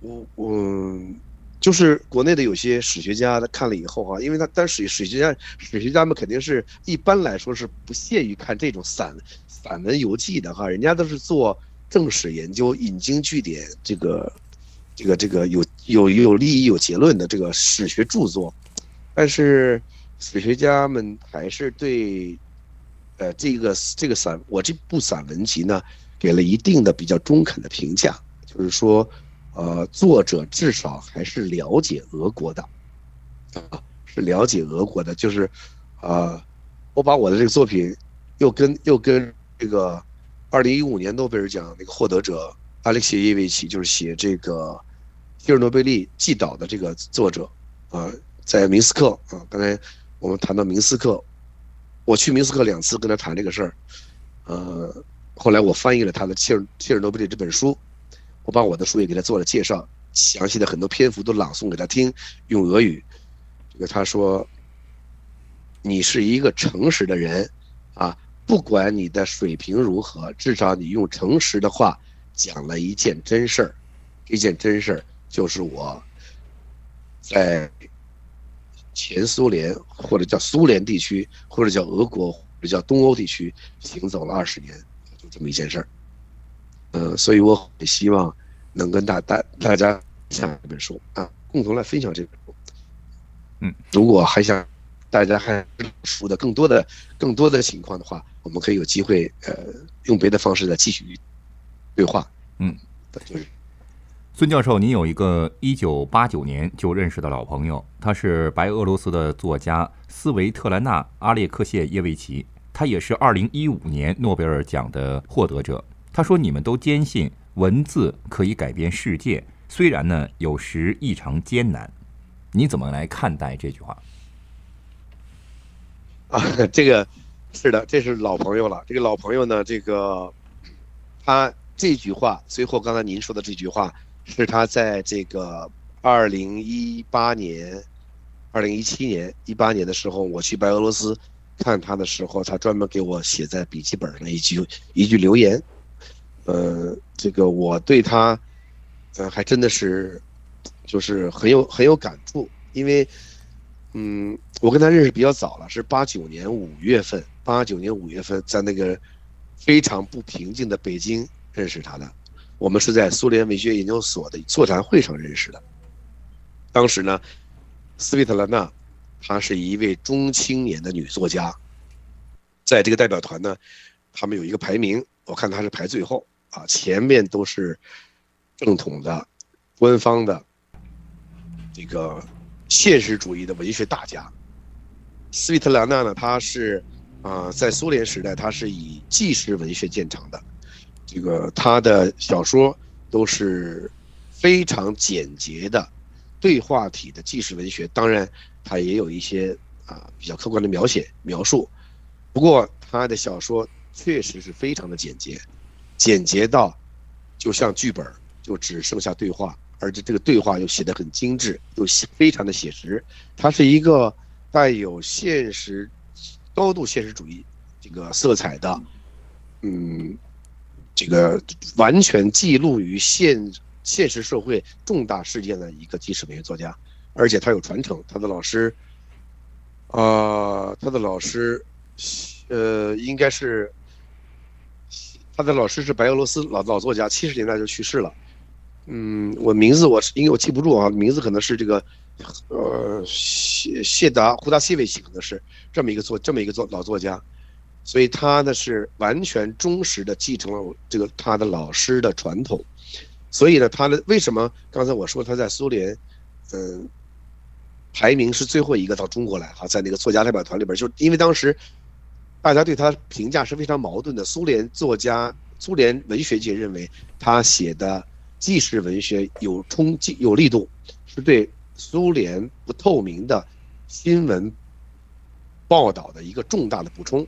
我我就是国内的有些史学家，看了以后哈，因为他但史史学家史学家们肯定是一般来说是不屑于看这种散散文游记的哈，人家都是做正史研究，引经据典，这个这个这个有有有利益有结论的这个史学著作，但是史学家们还是对，呃，这个这个散我这部散文集呢。给了一定的比较中肯的评价，就是说，呃，作者至少还是了解俄国的，啊，是了解俄国的。就是，呃，我把我的这个作品，又跟又跟这个，二零一五年诺贝尔奖那个获得者阿列克谢耶维奇，就是写这个切尔诺贝利寄岛的这个作者，啊，在明斯克啊，刚才我们谈到明斯克，我去明斯克两次跟他谈这个事儿，呃。后来我翻译了他的《切尔切尔诺贝利》这本书，我把我的书也给他做了介绍，详细的很多篇幅都朗诵给他听，用俄语。这个他说：“你是一个诚实的人，啊，不管你的水平如何，至少你用诚实的话讲了一件真事儿。这件真事儿就是我在前苏联或者叫苏联地区，或者叫俄国或者叫东欧地区行走了二十年。”就这么一件事儿，呃，所以我很希望能跟大大大家讲这本书啊，共同来分享这本书。嗯，如果还想大家还熟的更多的更多的情况的话，我们可以有机会呃用别的方式再继续对话。嗯，孙教授，您有一个一九八九年就认识的老朋友，他是白俄罗斯的作家斯维特兰娜·阿列克谢耶维奇。他也是二零一五年诺贝尔奖的获得者。他说：“你们都坚信文字可以改变世界，虽然呢有时异常艰难。”你怎么来看待这句话？啊，这个是的，这是老朋友了。这个老朋友呢，这个他这句话，最后刚才您说的这句话，是他在这个二零一八年、二零一七年、一八年的时候，我去白俄罗斯。看他的时候，他专门给我写在笔记本上的一句一句留言，呃，这个我对他，呃，还真的是，就是很有很有感触，因为，嗯，我跟他认识比较早了，是八九年五月份，八九年五月份在那个非常不平静的北京认识他的，我们是在苏联文学研究所的座谈会上认识的，当时呢，斯维特兰娜。她是一位中青年的女作家，在这个代表团呢，他们有一个排名，我看她是排最后啊，前面都是正统的、官方的这个现实主义的文学大家。斯维特兰娜呢，她是啊，在苏联时代，她是以纪实文学见长的，这个她的小说都是非常简洁的对话体的纪实文学，当然。她也有一些啊比较客观的描写描述，不过她的小说确实是非常的简洁，简洁到就像剧本，就只剩下对话，而且这个对话又写得很精致，又非常的写实。他是一个带有现实、高度现实主义这个色彩的，嗯，这个完全记录于现现实社会重大事件的一个纪实文学作家。而且他有传承，他的老师，啊，他的老师，呃，应该是他的老师是白俄罗斯老老作家，七十年代就去世了。嗯，我名字我是因为我记不住啊，名字可能是这个，呃，谢谢达胡达西维奇可能是这么一个作这么一个作老作家，所以他呢是完全忠实的继承了这个他的老师的传统，所以呢，他的为什么刚才我说他在苏联，嗯。排名是最后一个到中国来哈，在那个作家代表团里边，就因为当时大家对他评价是非常矛盾的。苏联作家苏联文学界认为他写的纪实文学有冲击、有力度，是对苏联不透明的新闻报道的一个重大的补充。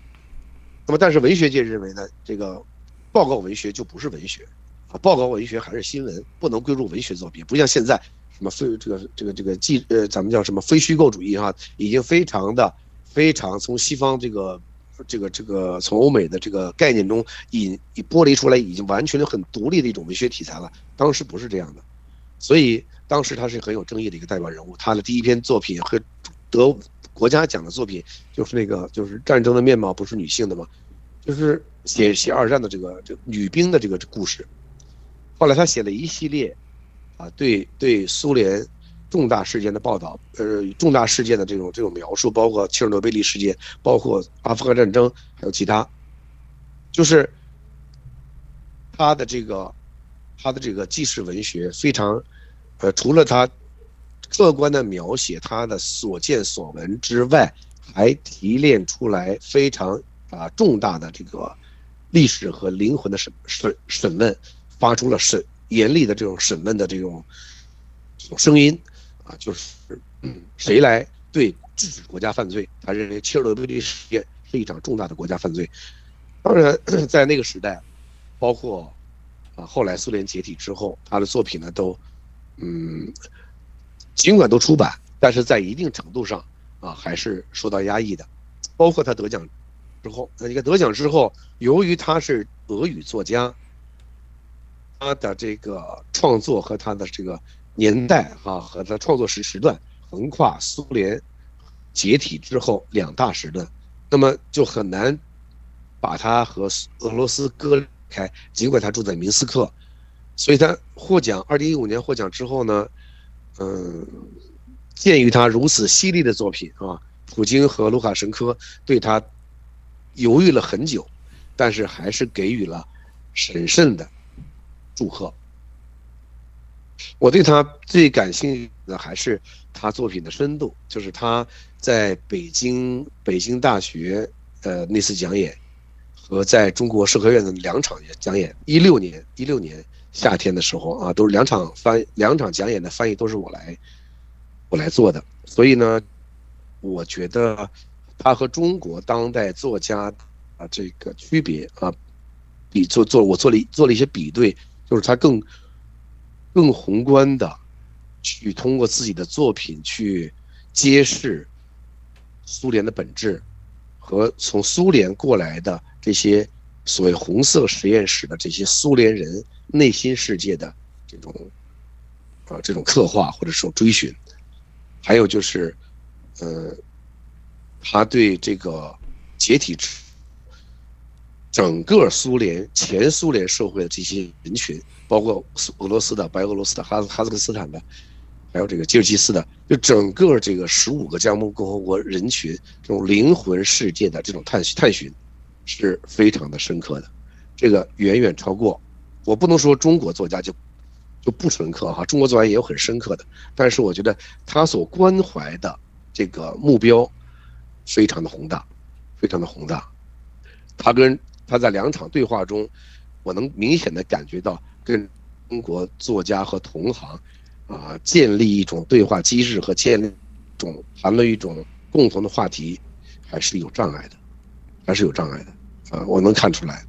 那么，但是文学界认为呢，这个报告文学就不是文学啊，报告文学还是新闻，不能归入文学作品，不像现在什么非这个这个这个记呃，咱们叫什么非虚构主义哈，已经非常的非常从西方这个。这个这个从欧美的这个概念中引剥离出来，已经完全的很独立的一种文学题材了。当时不是这样的，所以当时他是很有争议的一个代表人物。他的第一篇作品和得国家奖的作品就是那个就是战争的面貌不是女性的吗？就是写写二战的这个这女兵的这个故事。后来他写了一系列啊，对对苏联。重大事件的报道，呃，重大事件的这种这种描述，包括切尔诺贝利事件，包括阿富汗战争，还有其他，就是他的这个他的这个纪实文学非常，呃，除了他客观的描写他的所见所闻之外，还提炼出来非常啊重大的这个历史和灵魂的审审审问，发出了审严厉的这种审问的这种这种声音。啊，就是，谁来对制止国家犯罪？他认为切尔诺贝利事件是一场重大的国家犯罪。当然，在那个时代，包括啊后来苏联解体之后，他的作品呢都，嗯，尽管都出版，但是在一定程度上啊还是受到压抑的。包括他得奖之后，那你看得奖之后，由于他是俄语作家，他的这个创作和他的这个。年代啊和他创作时时段横跨苏联解体之后两大时段，那么就很难把他和俄罗斯割开。尽管他住在明斯克，所以他获奖。二零一五年获奖之后呢，嗯，鉴于他如此犀利的作品啊，普京和卢卡申科对他犹豫了很久，但是还是给予了审慎的祝贺。我对他最感兴趣的还是他作品的深度，就是他在北京北京大学呃那次讲演，和在中国社科院的两场讲演。一六年一六年夏天的时候啊，都是两场翻两场讲演的翻译都是我来我来做的。所以呢，我觉得他和中国当代作家啊这个区别啊，比做做我做了做了一些比对，就是他更。更宏观的，去通过自己的作品去揭示苏联的本质，和从苏联过来的这些所谓红色实验室的这些苏联人内心世界的这种啊这种刻画或者说追寻，还有就是，呃，他对这个解体整个苏联前苏联社会的这些人群。包括俄罗斯的、白俄罗斯的、哈哈萨克斯坦的，还有这个吉尔吉斯的，就整个这个十五个加盟共和国人群这种灵魂世界的这种探探寻，是非常的深刻的。这个远远超过，我不能说中国作家就就不深刻哈，中国作家也有很深刻的，但是我觉得他所关怀的这个目标非常的宏大，非常的宏大。他跟他在两场对话中，我能明显的感觉到。跟中国作家和同行，啊，建立一种对话机制和建立一种谈论一种共同的话题，还是有障碍的，还是有障碍的，啊，我能看出来。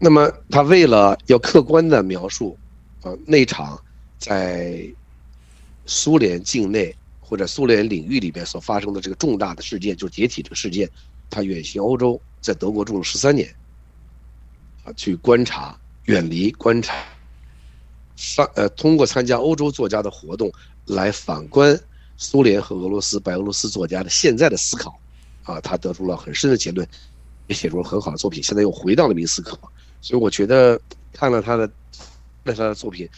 那么他为了要客观的描述，啊，那场在苏联境内或者苏联领域里边所发生的这个重大的事件，就是解体这个事件，他远行欧洲，在德国住了十三年，啊，去观察。远离观察，上呃通过参加欧洲作家的活动来反观苏联和俄罗斯白俄罗斯作家的现在的思考，啊，他得出了很深的结论，也写出了很好的作品。现在又回到了明斯克，所以我觉得看了他的，那他的作品，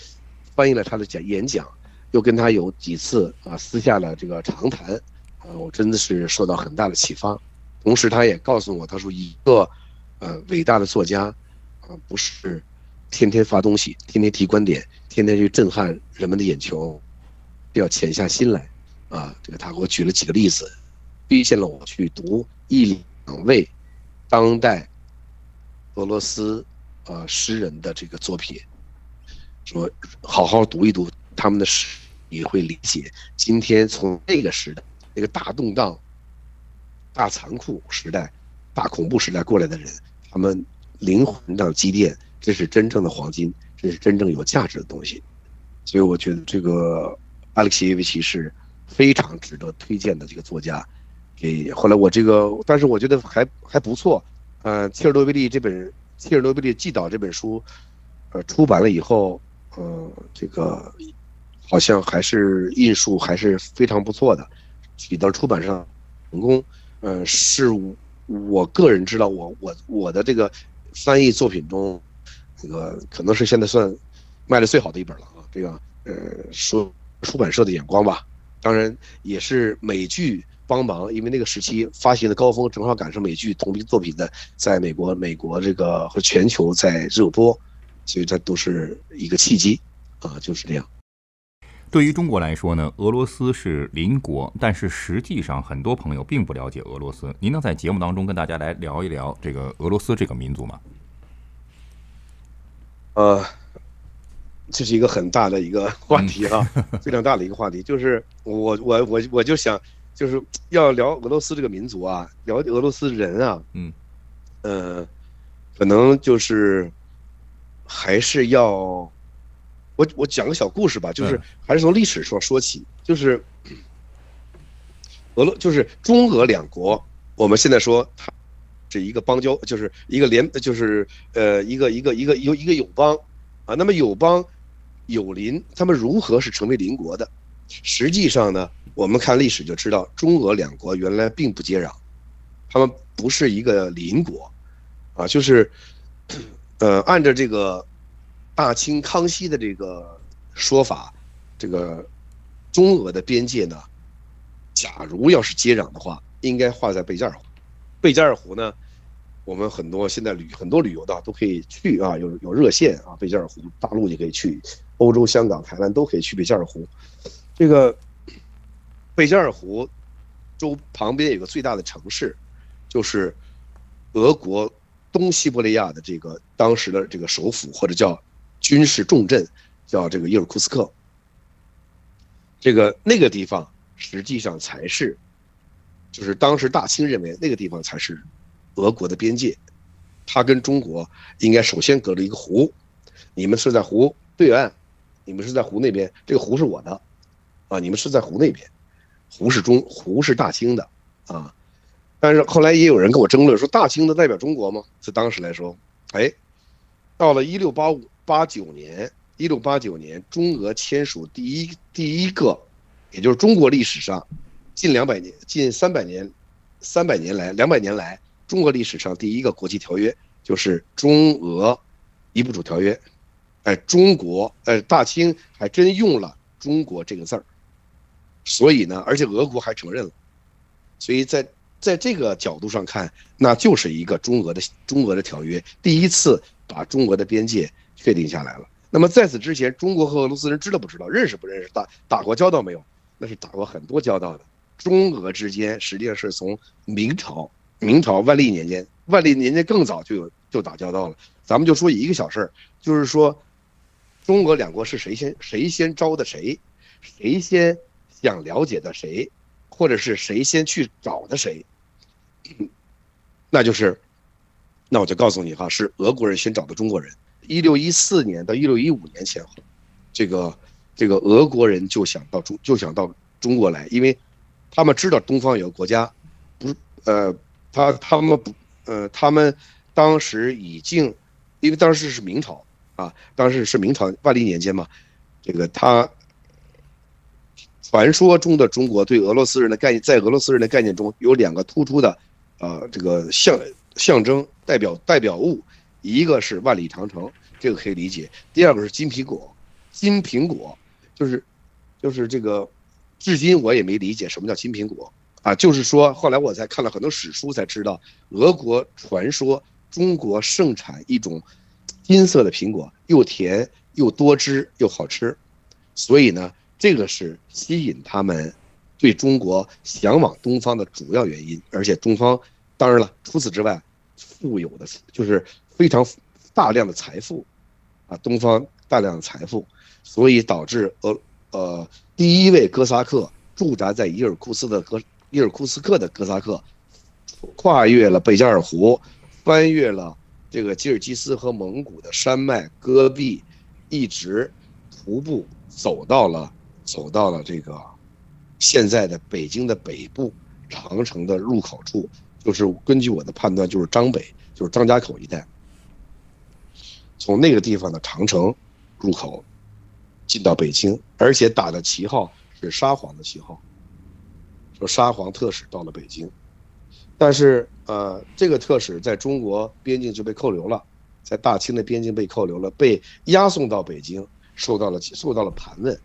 翻译了他的讲演讲，又跟他有几次啊私下的这个长谈，啊，我真的是受到很大的启发。同时，他也告诉我，他说一个呃伟大的作家啊不是。天天发东西，天天提观点，天天去震撼人们的眼球，要潜下心来，啊，这个他给我举了几个例子，推荐了我去读一两位当代俄罗斯呃诗人的这个作品，说好好读一读他们的诗，你会理解今天从那个时代那个大动荡、大残酷时代、大恐怖时代过来的人，他们灵魂的积淀，这是真正的黄金，这是真正有价值的东西。所以我觉得这个阿列克谢维奇是非常值得推荐的这个作家。给后来我这个，但是我觉得还还不错。呃，切尔诺贝利这本切尔诺贝利祭岛这本书，呃，出版了以后，呃，这个好像还是印数还是非常不错的，取得出版上成功。呃，是我个人知道，我我我的这个翻译作品中，这个可能是现在算卖的最好的一本了啊。这个呃，书出版社的眼光吧，当然也是美剧。帮忙，因为那个时期发行的高峰正好赶上美剧同名作品的在美国、美国这个和全球在热播，所以这都是一个契机啊，就是这样。对于中国来说呢，俄罗斯是邻国，但是实际上很多朋友并不了解俄罗斯。您能在节目当中跟大家来聊一聊这个俄罗斯这个民族吗？呃，这是一个很大的一个 话题啊，非常大的一个话题，就是我我我我就想。就是要聊俄罗斯这个民族啊，聊俄罗斯人啊，嗯，呃，可能就是还是要我我讲个小故事吧，就是还是从历史说说起，就是 俄罗就是中俄两国，我们现在说它是一个邦交，就是一个联，就是呃一个一个一个有一个友邦啊，那么友邦友邻，他们如何是成为邻国的？实际上呢？我们看历史就知道，中俄两国原来并不接壤，他们不是一个邻国，啊，就是，呃，按照这个大清康熙的这个说法，这个中俄的边界呢，假如要是接壤的话，应该画在贝加尔湖。贝加尔湖呢，我们很多现在旅很多旅游的都可以去啊，有有热线啊，贝加尔湖，大陆也可以去，欧洲、香港、台湾都可以去贝加尔湖，这个。贝加尔湖周旁边有个最大的城市，就是俄国东西伯利亚的这个当时的这个首府或者叫军事重镇，叫这个伊尔库斯克。这个那个地方实际上才是，就是当时大清认为那个地方才是俄国的边界，它跟中国应该首先隔着一个湖，你们是在湖对岸，你们是在湖那边，这个湖是我的，啊，你们是在湖那边。湖是中，湖是大清的，啊，但是后来也有人跟我争论说，大清的代表中国吗？在当时来说，哎，到了一六八五八九年，一六八九年，中俄签署第一第一个，也就是中国历史上近两百年、近三百年、三百年来两百年来，中国历史上第一个国际条约，就是中俄一部主条约。哎，中国，哎，大清还真用了“中国”这个字儿。所以呢，而且俄国还承认了，所以在在这个角度上看，那就是一个中俄的中俄的条约，第一次把中俄的边界确定下来了。那么在此之前，中国和俄罗斯人知道不知道，认识不认识，打打过交道没有？那是打过很多交道的。中俄之间实际上是从明朝，明朝万历年间，万历年间更早就有就打交道了。咱们就说一个小事儿，就是说，中俄两国是谁先谁先招的谁，谁先。想了解的谁，或者是谁先去找的谁，那就是，那我就告诉你哈，是俄国人先找的中国人。一六一四年到一六一五年前后，这个这个俄国人就想到中就想到中国来，因为他们知道东方有个国家，不是呃，他他们不呃，他们当时已经，因为当时是明朝啊，当时是明朝万历年间嘛，这个他。传说中的中国对俄罗斯人的概念，在俄罗斯人的概念中有两个突出的，呃，这个象象征代表代表物，一个是万里长城，这个可以理解；第二个是金苹果，金苹果就是就是这个，至今我也没理解什么叫金苹果。啊，就是说后来我才看了很多史书才知道，俄国传说中国盛产一种金色的苹果，又甜又多汁又好吃，所以呢。这个是吸引他们对中国向往东方的主要原因，而且东方当然了，除此之外，富有的就是非常大量的财富，啊，东方大量的财富，所以导致俄呃第一位哥萨克驻扎在伊尔库斯的哥伊尔库斯克的哥萨克，跨越了贝加尔湖，翻越了这个吉尔吉斯和蒙古的山脉戈壁，一直徒步走到了走到了这个现在的北京的北部长城的入口处，就是根据我的判断，就是张北，就是张家口一带。从那个地方的长城入口进到北京，而且打的旗号是沙皇的旗号，说沙皇特使到了北京，但是呃，这个特使在中国边境就被扣留了，在大清的边境被扣留了，被押送到北京，受到了受到了盘问。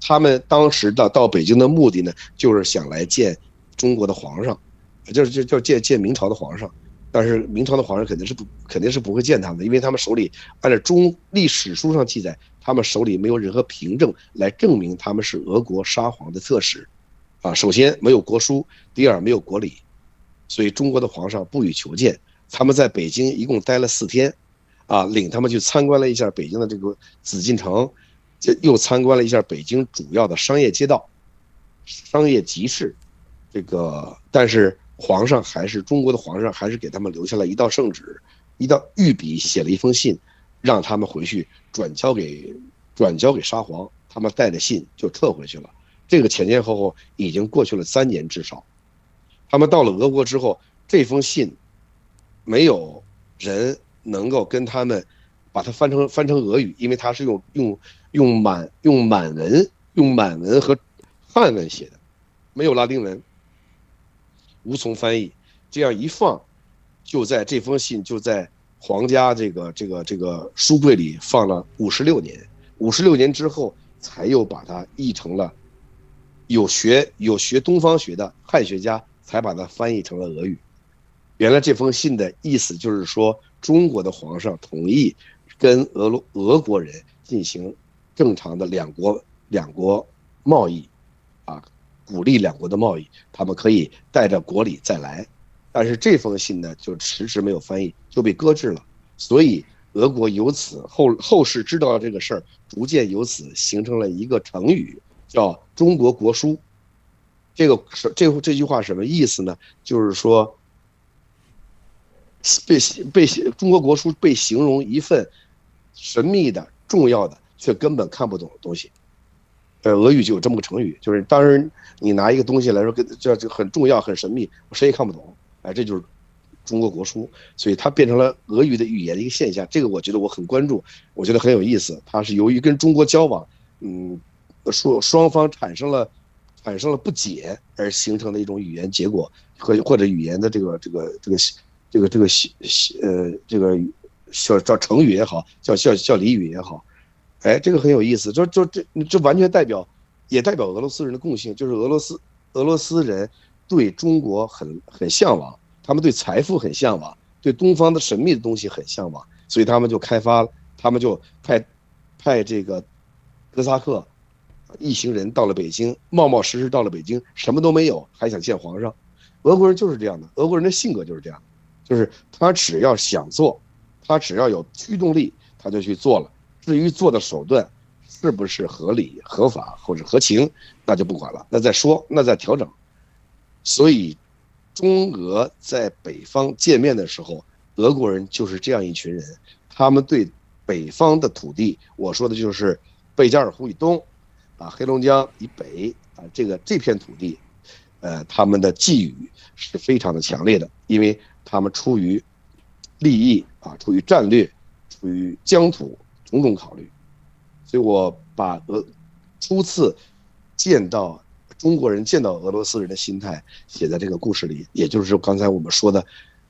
他们当时的到北京的目的呢，就是想来见中国的皇上，就是就就见见明朝的皇上。但是明朝的皇上肯定是不肯定是不会见他们的，因为他们手里按照中历史书上记载，他们手里没有任何凭证来证明他们是俄国沙皇的特使，啊，首先没有国书，第二没有国礼，所以中国的皇上不予求见。他们在北京一共待了四天，啊，领他们去参观了一下北京的这个紫禁城，又参观了一下北京主要的商业街道、商业集市，这个但是。皇上还是中国的皇上，还是给他们留下了一道圣旨，一道御笔写了一封信，让他们回去转交给转交给沙皇。他们带着信就撤回去了。这个前前后后已经过去了三年至少。他们到了俄国之后，这封信没有人能够跟他们把它翻成翻成俄语，因为它是用用用满用满文用满文和汉文写的，没有拉丁文。无从翻译，这样一放，就在这封信就在皇家这个这个这个书柜里放了五十六年，五十六年之后才又把它译成了，有学有学东方学的汉学家才把它翻译成了俄语。原来这封信的意思就是说，中国的皇上同意跟俄罗俄国人进行正常的两国两国贸易，啊。鼓励两国的贸易，他们可以带着国礼再来，但是这封信呢，就迟迟没有翻译，就被搁置了。所以俄国由此后后世知道了这个事儿，逐渐由此形成了一个成语，叫“中国国书”。这个是这这句话什么意思呢？就是说，被被中国国书被形容一份神秘的、重要的却根本看不懂的东西。呃，俄语就有这么个成语，就是当时你拿一个东西来说，跟这这很重要、很神秘，谁也看不懂。哎，这就是中国国书，所以它变成了俄语的语言的一个现象。这个我觉得我很关注，我觉得很有意思。它是由于跟中国交往，嗯，说双方产生了产生了不解而形成的一种语言结果和或者语言的这个这个这个这个这个呃这个叫叫成语也好，叫叫叫俚语也好。哎，这个很有意思，就就这这完全代表，也代表俄罗斯人的共性，就是俄罗斯俄罗斯人对中国很很向往，他们对财富很向往，对东方的神秘的东西很向往，所以他们就开发，他们就派派这个哥萨克一行人到了北京，冒冒失失到了北京，什么都没有，还想见皇上。俄国人就是这样的，俄国人的性格就是这样，就是他只要想做，他只要有驱动力，他就去做了。至于做的手段是不是合理、合法或者合情，那就不管了，那再说，那再调整。所以，中俄在北方见面的时候，俄国人就是这样一群人，他们对北方的土地，我说的就是贝加尔湖以东，啊，黑龙江以北啊，这个这片土地，呃，他们的寄予是非常的强烈的，因为他们出于利益啊，出于战略，出于疆土。种种考虑，所以我把俄初次见到中国人见到俄罗斯人的心态写在这个故事里，也就是刚才我们说的，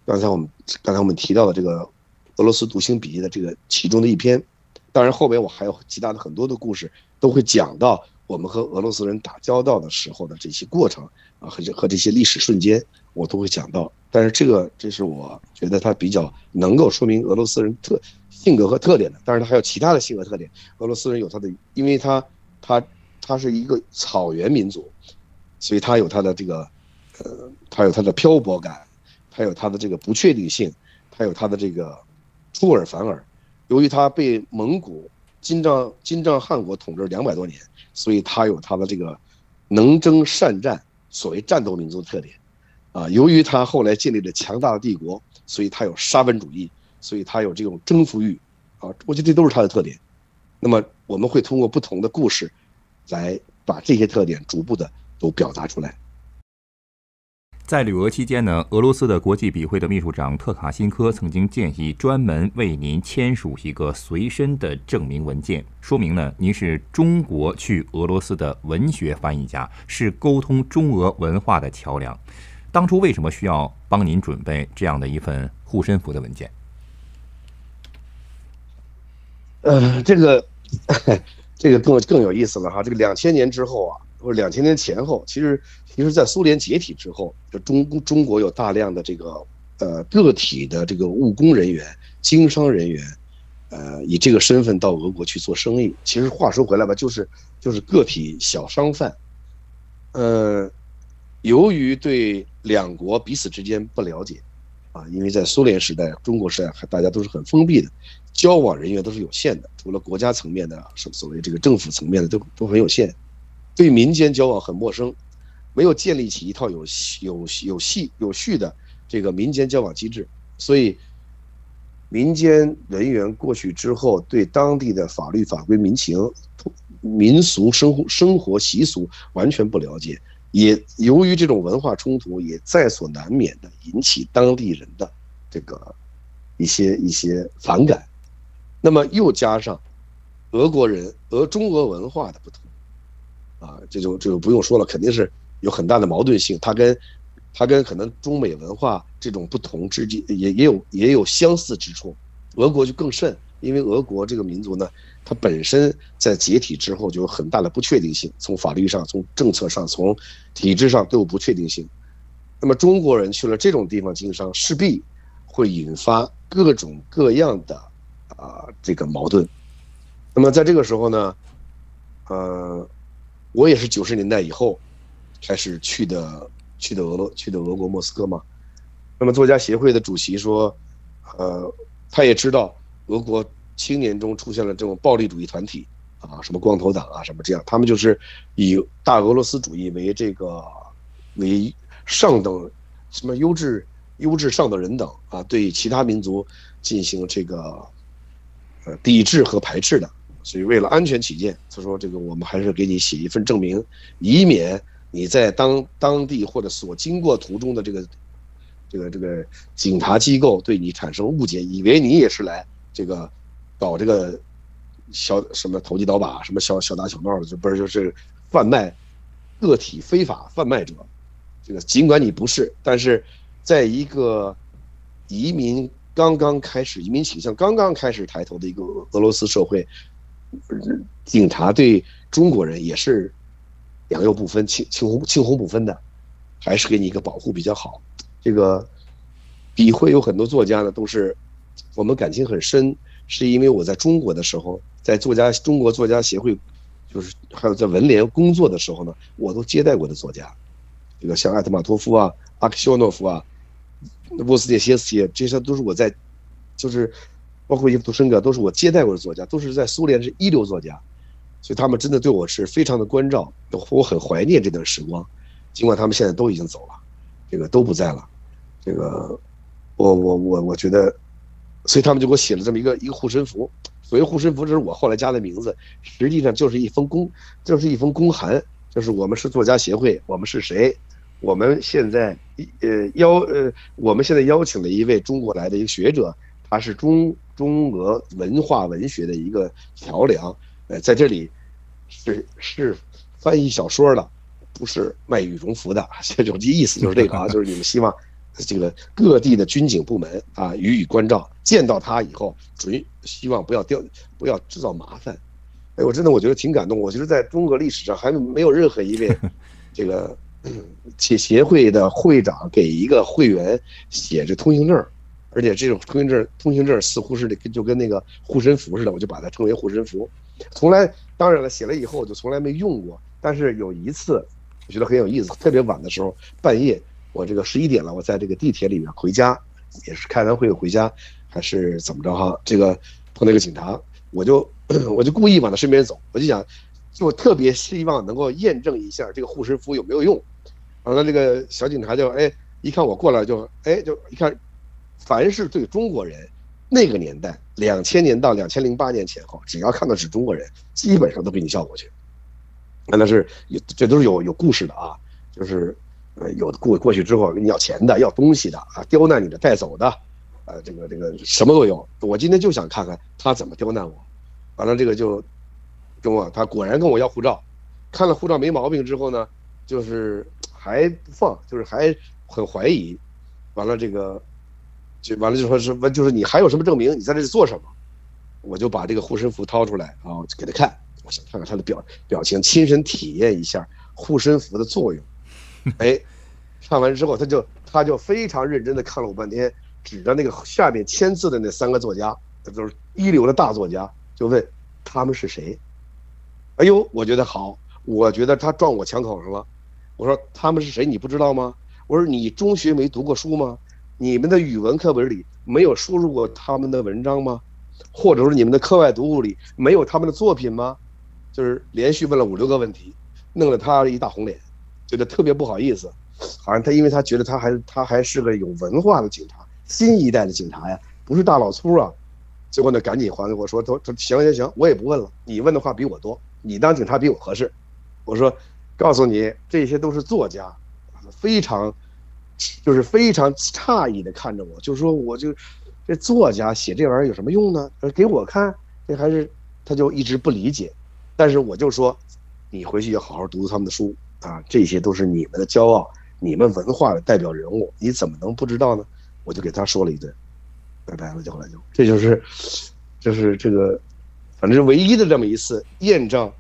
刚才我们刚才我们提到的这个俄罗斯独行笔记的这个其中的一篇。当然后边我还有其他的很多的故事都会讲到我们和俄罗斯人打交道的时候的这些过程啊和这和这些历史瞬间我都会讲到。但是这个这是我觉得它比较能够说明俄罗斯人特。性格和特点的，但是他还有其他的性格特点。俄罗斯人有他的，因为他，他，他是一个草原民族，所以他有他的这个，呃，他有他的漂泊感，他有他的这个不确定性，他有他的这个出尔反尔。由于他被蒙古金帐金帐汗国统治两百多年，所以他有他的这个能征善战，所谓战斗民族的特点。啊，由于他后来建立了强大的帝国，所以他有沙文主义，所以他有这种征服欲。啊，我觉得这都是他的特点。那么我们会通过不同的故事，来把这些特点逐步的都表达出来。在旅俄期间呢，俄罗斯的国际笔会的秘书长特卡辛科曾经建议专门为您签署一个随身的证明文件，说明呢您是中国去俄罗斯的文学翻译家，是沟通中俄文化的桥梁。当初为什么需要帮您准备这样的一份护身符的文件？呃，这个这个更更有意思了哈，这个两千年之后啊。或者两千年前后，其实，其实，在苏联解体之后，就中中国有大量的这个呃个体的这个务工人员、经商人员，呃，以这个身份到俄国去做生意。其实话说回来吧，就是就是个体小商贩。呃，由于对两国彼此之间不了解，啊，因为在苏联时代、中国时代，还大家都是很封闭的，交往人员都是有限的，除了国家层面的，什所谓这个政府层面的，都都很有限。对民间交往很陌生，没有建立起一套有有有系有序的这个民间交往机制，所以民间人员过去之后，对当地的法律法规、民情、民俗生活生活习俗完全不了解，也由于这种文化冲突，也在所难免的引起当地人的这个一些一些反感。那么又加上俄国人俄中俄文化的不同。啊，这就这就不用说了，肯定是有很大的矛盾性。它跟，它跟可能中美文化这种不同之间也也有也有相似之处。俄国就更甚，因为俄国这个民族呢，它本身在解体之后就有很大的不确定性，从法律上、从政策上、从体制上都有不确定性。那么中国人去了这种地方经商，势必会引发各种各样的啊这个矛盾。那么在这个时候呢，呃。我也是九十年代以后开始去的，去的俄罗去的俄国莫斯科嘛。那么作家协会的主席说，呃，他也知道俄国青年中出现了这种暴力主义团体啊，什么光头党啊，什么这样，他们就是以大俄罗斯主义为这个为上等，什么优质优质上等人等啊，对其他民族进行这个呃抵制和排斥的。所以，为了安全起见，他说：“这个我们还是给你写一份证明，以免你在当当地或者所经过途中的这个，这个这个警察机构对你产生误解，以为你也是来这个搞这个小什么投机倒把，什么小小打小闹的，就不是就是贩卖个体非法贩卖者。这个尽管你不是，但是在一个移民刚刚开始、移民倾向刚刚开始抬头的一个俄罗斯社会。”警察对中国人也是两右不分、青青红青红不分的，还是给你一个保护比较好。这个笔会有很多作家呢，都是我们感情很深，是因为我在中国的时候，在作家中国作家协会，就是还有在文联工作的时候呢，我都接待过的作家，这个像艾特马托夫啊、阿克肖诺夫啊、沃斯涅歇斯基，这些都是我在就是。包括伊夫图申格都是我接待过的作家，都是在苏联是一流作家，所以他们真的对我是非常的关照，我很怀念这段时光。尽管他们现在都已经走了，这个都不在了，这个我我我我觉得，所以他们就给我写了这么一个一个护身符。所谓护身符，这是我后来加的名字，实际上就是一封公，就是一封公函，就是我们是作家协会，我们是谁？我们现在邀呃我们现在邀请了一位中国来的一个学者，他是中。中俄文化文学的一个桥梁，呃，在这里是是翻译小说的，不是卖羽绒服的。这种意思就是这个啊，就是你们希望这个各地的军警部门啊予以关照，见到他以后准希望不要掉，不要制造麻烦。哎，我真的我觉得挺感动。我觉得在中国历史上还没有任何一位 这个协协会的会长给一个会员写着通行证。而且这种通行证，通行证似乎是就跟那个护身符似的，我就把它称为护身符。从来，当然了，写了以后就从来没用过。但是有一次，我觉得很有意思。特别晚的时候，半夜，我这个十一点了，我在这个地铁里面回家，也是开完会回家，还是怎么着哈？这个碰到一个警察，我就我就故意往他身边走，我就想，就特别希望能够验证一下这个护身符有没有用。完了，这个小警察就哎，一看我过来就哎，就一看，凡是对中国人，那个年代两千年到两千零八年前后，只要看到是中国人，基本上都给你叫过去。那是有，这都是有有故事的啊，就是呃，有的过过去之后跟你要钱的，要东西的啊，刁难你的，带走的，呃，这个这个什么都有。我今天就想看看他怎么刁难我。完了，这个就跟我，他果然跟我要护照，看了护照没毛病之后呢，就是还不放，就是还很怀疑。完了，这个就完了，就说是问，就是你还有什么证明？你在这里做什么？我就把这个护身符掏出来啊，给他看。我想看看他的表表情，亲身体验一下护身符的作用。哎，看完之后，他就他就非常认真的看了我半天，指着那个下面签字的那三个作家，这都是一流的大作家，就问他们是谁。哎呦，我觉得好，我觉得他撞我枪口上了。我说他们是谁？你不知道吗？我说你中学没读过书吗？你们的语文课本里没有输入过他们的文章吗？或者说你们的课外读物里没有他们的作品吗？就是连续问了五六个问题，弄了他一大红脸，觉得特别不好意思，好像他因为他觉得他还他还是个有文化的警察，新一代的警察呀，不是大老粗啊。结果呢，赶紧还给我说，他他行行行，我也不问了，你问的话比我多，你当警察比我合适。我说，告诉你，这些都是作家，非常，就是非常诧异的看着我，就说，我就这作家写这玩意儿有什么用呢？给我看，这还是他就一直不理解。但是我就说，你回去要好好读读他们的书啊，这些都是你们的骄傲，你们文化的代表人物，你怎么能不知道呢？我就给他说了一顿，拜拜了，就后来就，这就是，就是这个，反正唯一的这么一次验证，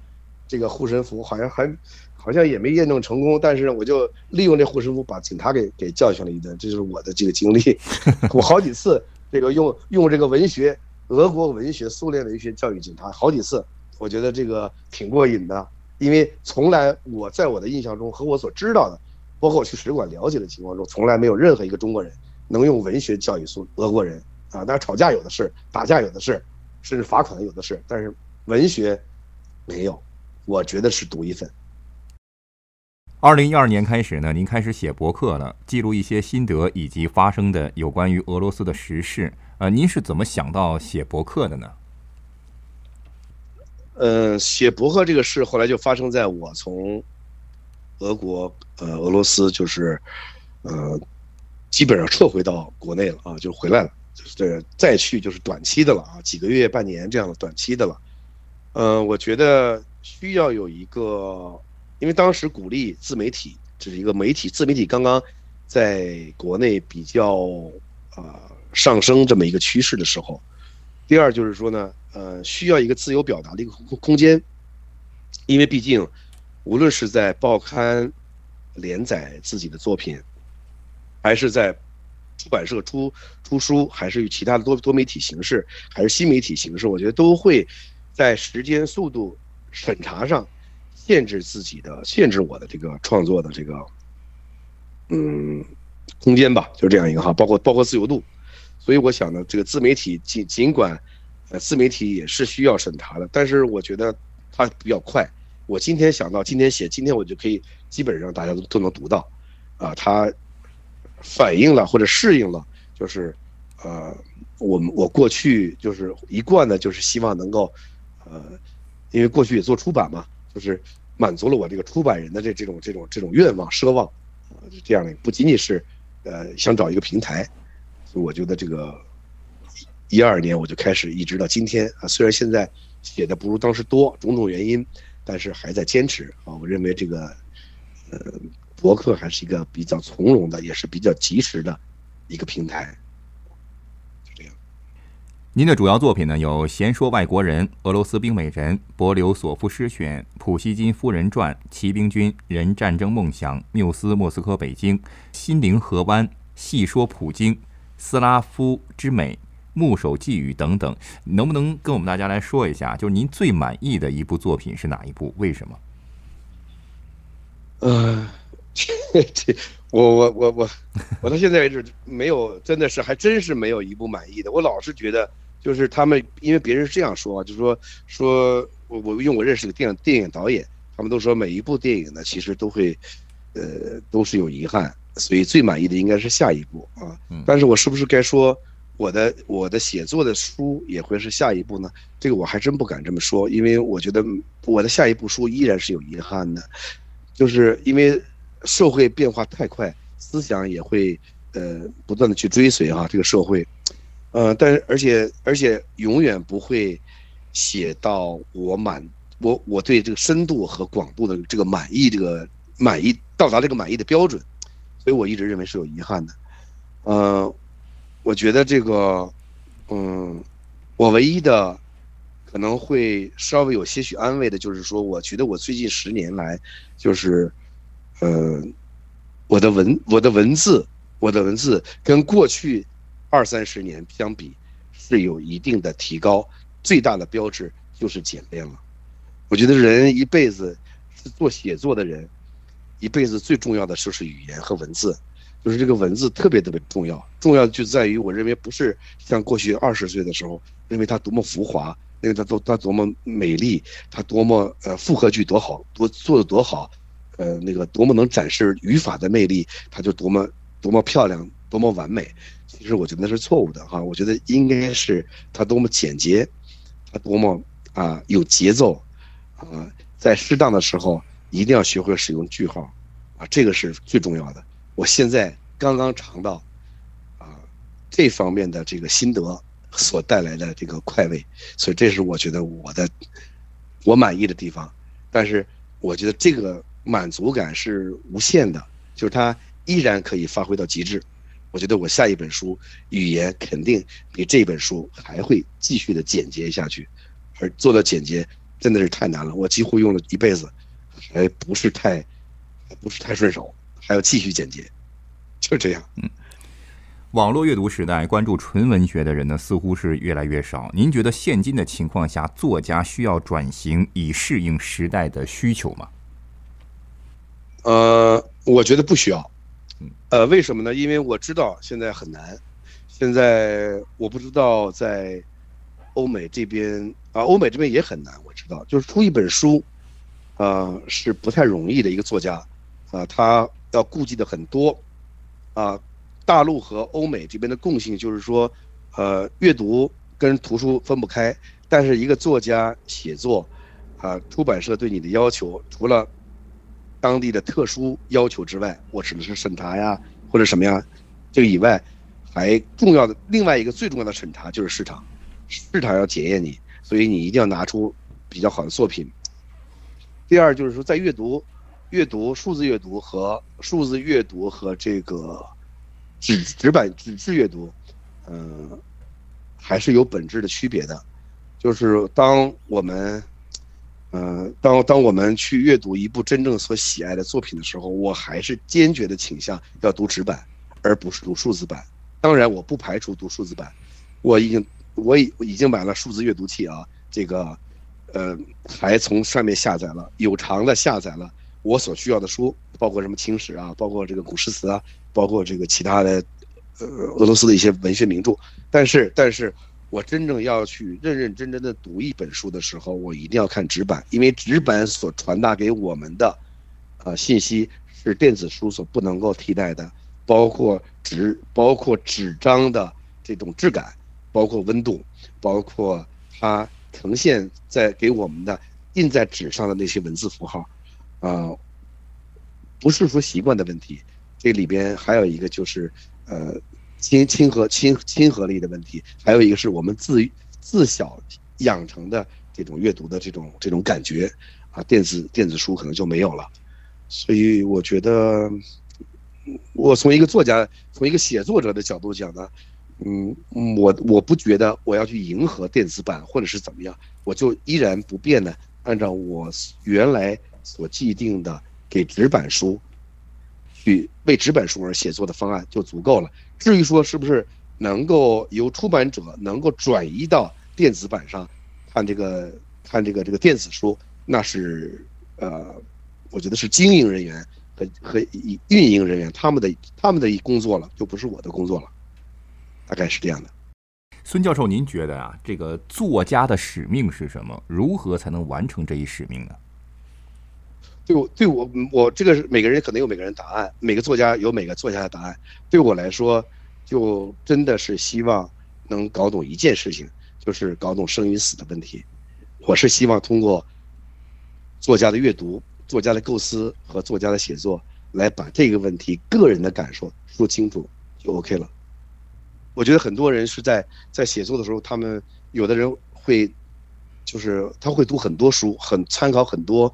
这个护身符好像还，好像也没验证成功，但是我就利用这护身符把警察给给教训了一顿，这就是我的这个经历，我好几次这个用用这个文学，俄国文学、苏联文学教育警察好几次。我觉得这个挺过瘾的，因为从来我在我的印象中和我所知道的，包括我去使馆了解的情况中，从来没有任何一个中国人能用文学教育苏俄国人啊。当然吵架有的是，打架有的是，甚至罚款有的是，但是文学没有，我觉得是独一份。二零一二年开始呢，您开始写博客了，记录一些心得以及发生的有关于俄罗斯的时事。呃，您是怎么想到写博客的呢？呃，写博客这个事后来就发生在我从俄国呃俄罗斯就是呃基本上撤回到国内了啊，就回来了，就是再去就是短期的了啊，几个月半年这样的短期的了。呃，我觉得需要有一个，因为当时鼓励自媒体，这是一个媒体自媒体刚刚在国内比较啊上升这么一个趋势的时候。第二就是说呢。呃，需要一个自由表达的一个空空间，因为毕竟，无论是在报刊连载自己的作品，还是在出版社出出书，还是与其他的多多媒体形式，还是新媒体形式，我觉得都会在时间、速度、审查上限制自己的、限制我的这个创作的这个嗯空间吧，就是这样一个哈，包括包括自由度，所以我想呢，这个自媒体尽尽管。呃，自媒体也是需要审查的，但是我觉得它比较快。我今天想到，今天写，今天我就可以基本上大家都都能读到，啊，它反映了或者适应了，就是呃，我们我过去就是一贯的，就是希望能够，呃，因为过去也做出版嘛，就是满足了我这个出版人的这这种这种这种愿望奢望，啊，这样的不仅仅是呃想找一个平台，所以我觉得这个。一二年我就开始，一直到今天啊。虽然现在写的不如当时多，种种原因，但是还在坚持啊。我认为这个，呃，博客还是一个比较从容的，也是比较及时的一个平台。就这样。您的主要作品呢，有《闲说外国人》《俄罗斯冰美人》《柏柳索夫诗选》《普希金夫人传》《骑兵军人战争梦想》《缪斯莫斯科北京》《心灵河湾》《细说普京》《斯拉夫之美》。木手寄语等等，能不能跟我们大家来说一下，就是您最满意的一部作品是哪一部？为什么？呃，这 这我我我我我到现在为止没有，真的是还真是没有一部满意的。我老是觉得，就是他们因为别人是这样说啊，就是说说我我因为我认识个电影电影导演，他们都说每一部电影呢其实都会，呃都是有遗憾，所以最满意的应该是下一部啊。但是我是不是该说我的我的写作的书也会是下一步呢？这个我还真不敢这么说，因为我觉得我的下一部书依然是有遗憾的，就是因为。社会变化太快，思想也会呃不断的去追随哈这个社会，呃，但是而且而且永远不会写到我满我我对这个深度和广度的这个满意这个满意到达这个满意的标准，所以我一直认为是有遗憾的，呃，我觉得这个嗯，我唯一的可能会稍微有些许安慰的就是说，我觉得我最近十年来就是。呃，我的文我的文字，我的文字跟过去二三十年相比是有一定的提高，最大的标志就是简练了。我觉得人一辈子是做写作的人，一辈子最重要的就是语言和文字，就是这个文字特别特别重要。重要的就在于，我认为不是像过去二十岁的时候，认为它多么浮华，认为它多它多么美丽，它多么呃复合句多好，多做的多好。呃，那个多么能展示语法的魅力，它就多么多么漂亮，多么完美。其实我觉得那是错误的哈，我觉得应该是它多么简洁，它多么啊有节奏，啊，在适当的时候一定要学会使用句号，啊，这个是最重要的。我现在刚刚尝到啊这方面的这个心得所带来的这个快慰，所以这是我觉得我的我满意的地方。但是我觉得这个。满足感是无限的，就是它依然可以发挥到极致。我觉得我下一本书语言肯定比这本书还会继续的简洁下去，而做到简洁真的是太难了。我几乎用了一辈子，还不是太，不是太顺手，还要继续简洁，就这样。嗯，网络阅读时代，关注纯文学的人呢似乎是越来越少。您觉得现今的情况下，作家需要转型以适应时代的需求吗？呃，我觉得不需要，呃，为什么呢？因为我知道现在很难，现在我不知道在欧美这边啊，欧美这边也很难。我知道，就是出一本书，啊，是不太容易的一个作家，啊，他要顾忌的很多，啊，大陆和欧美这边的共性就是说，呃，阅读跟图书分不开，但是一个作家写作，啊，出版社对你的要求除了。当地的特殊要求之外，我指的是审查呀，或者什么呀，这个以外，还重要的另外一个最重要的审查就是市场，市场要检验你，所以你一定要拿出比较好的作品。第二就是说，在阅读、阅读数字阅读和数字阅读和这个纸纸版纸质阅读，嗯，还是有本质的区别的，就是当我们。嗯，当当我们去阅读一部真正所喜爱的作品的时候，我还是坚决的倾向要读纸版，而不是读数字版。当然，我不排除读数字版，我已经我已已经买了数字阅读器啊，这个，呃，还从上面下载了有偿的下载了我所需要的书，包括什么清史啊，包括这个古诗词啊，包括这个其他的，呃，俄罗斯的一些文学名著。但是，但是。我真正要去认认真真的读一本书的时候，我一定要看纸板，因为纸板所传达给我们的，呃，信息是电子书所不能够替代的，包括纸，包括纸张的这种质感，包括温度，包括它呈现在给我们的印在纸上的那些文字符号，啊，不是说习惯的问题，这里边还有一个就是，呃。亲亲和亲亲和力的问题，还有一个是我们自自小养成的这种阅读的这种这种感觉，啊，电子电子书可能就没有了，所以我觉得，我从一个作家，从一个写作者的角度讲呢，嗯，我我不觉得我要去迎合电子版或者是怎么样，我就依然不变的按照我原来所既定的给纸板书。去为纸板书而写作的方案就足够了。至于说是不是能够由出版者能够转移到电子版上看这个看这个这个电子书，那是呃，我觉得是经营人员和和运营人员他们的他们的工作了，就不是我的工作了，大概是这样的。孙教授，您觉得啊，这个作家的使命是什么？如何才能完成这一使命呢？对我，对我，我这个是每个人可能有每个人答案，每个作家有每个作家的答案。对我来说，就真的是希望能搞懂一件事情，就是搞懂生与死的问题。我是希望通过作家的阅读、作家的构思和作家的写作，来把这个问题个人的感受说清楚，就 OK 了。我觉得很多人是在在写作的时候，他们有的人会，就是他会读很多书，很参考很多，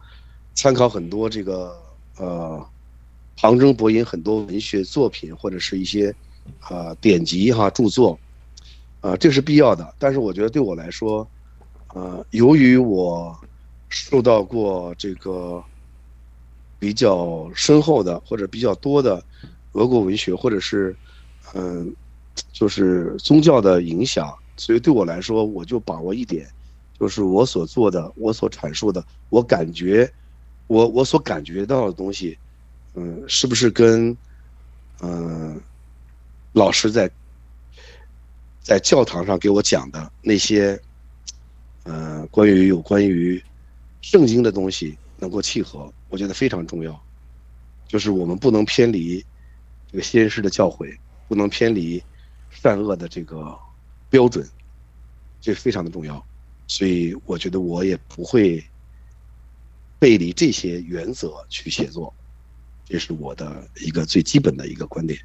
参考很多这个呃，旁征博引很多文学作品或者是一些啊典籍哈著作，啊这是必要的。但是我觉得对我来说，呃，由于我受到过这个比较深厚的或者比较多的俄国文学或者是嗯。就是宗教的影响，所以对我来说，我就把握一点，就是我所做的，我所阐述的，我感觉，我我所感觉到的东西，嗯，是不是跟，嗯，老师在，在教堂上给我讲的那些，嗯，关于有关于圣经的东西能够契合？我觉得非常重要，就是我们不能偏离这个先师的教诲，不能偏离。善恶的这个标准，这非常的重要，所以我觉得我也不会背离这些原则去写作，这是我的一个最基本的一个观点。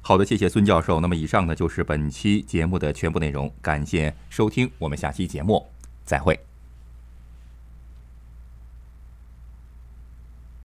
好的，谢谢孙教授。那么以上呢就是本期节目的全部内容，感谢收听，我们下期节目再会。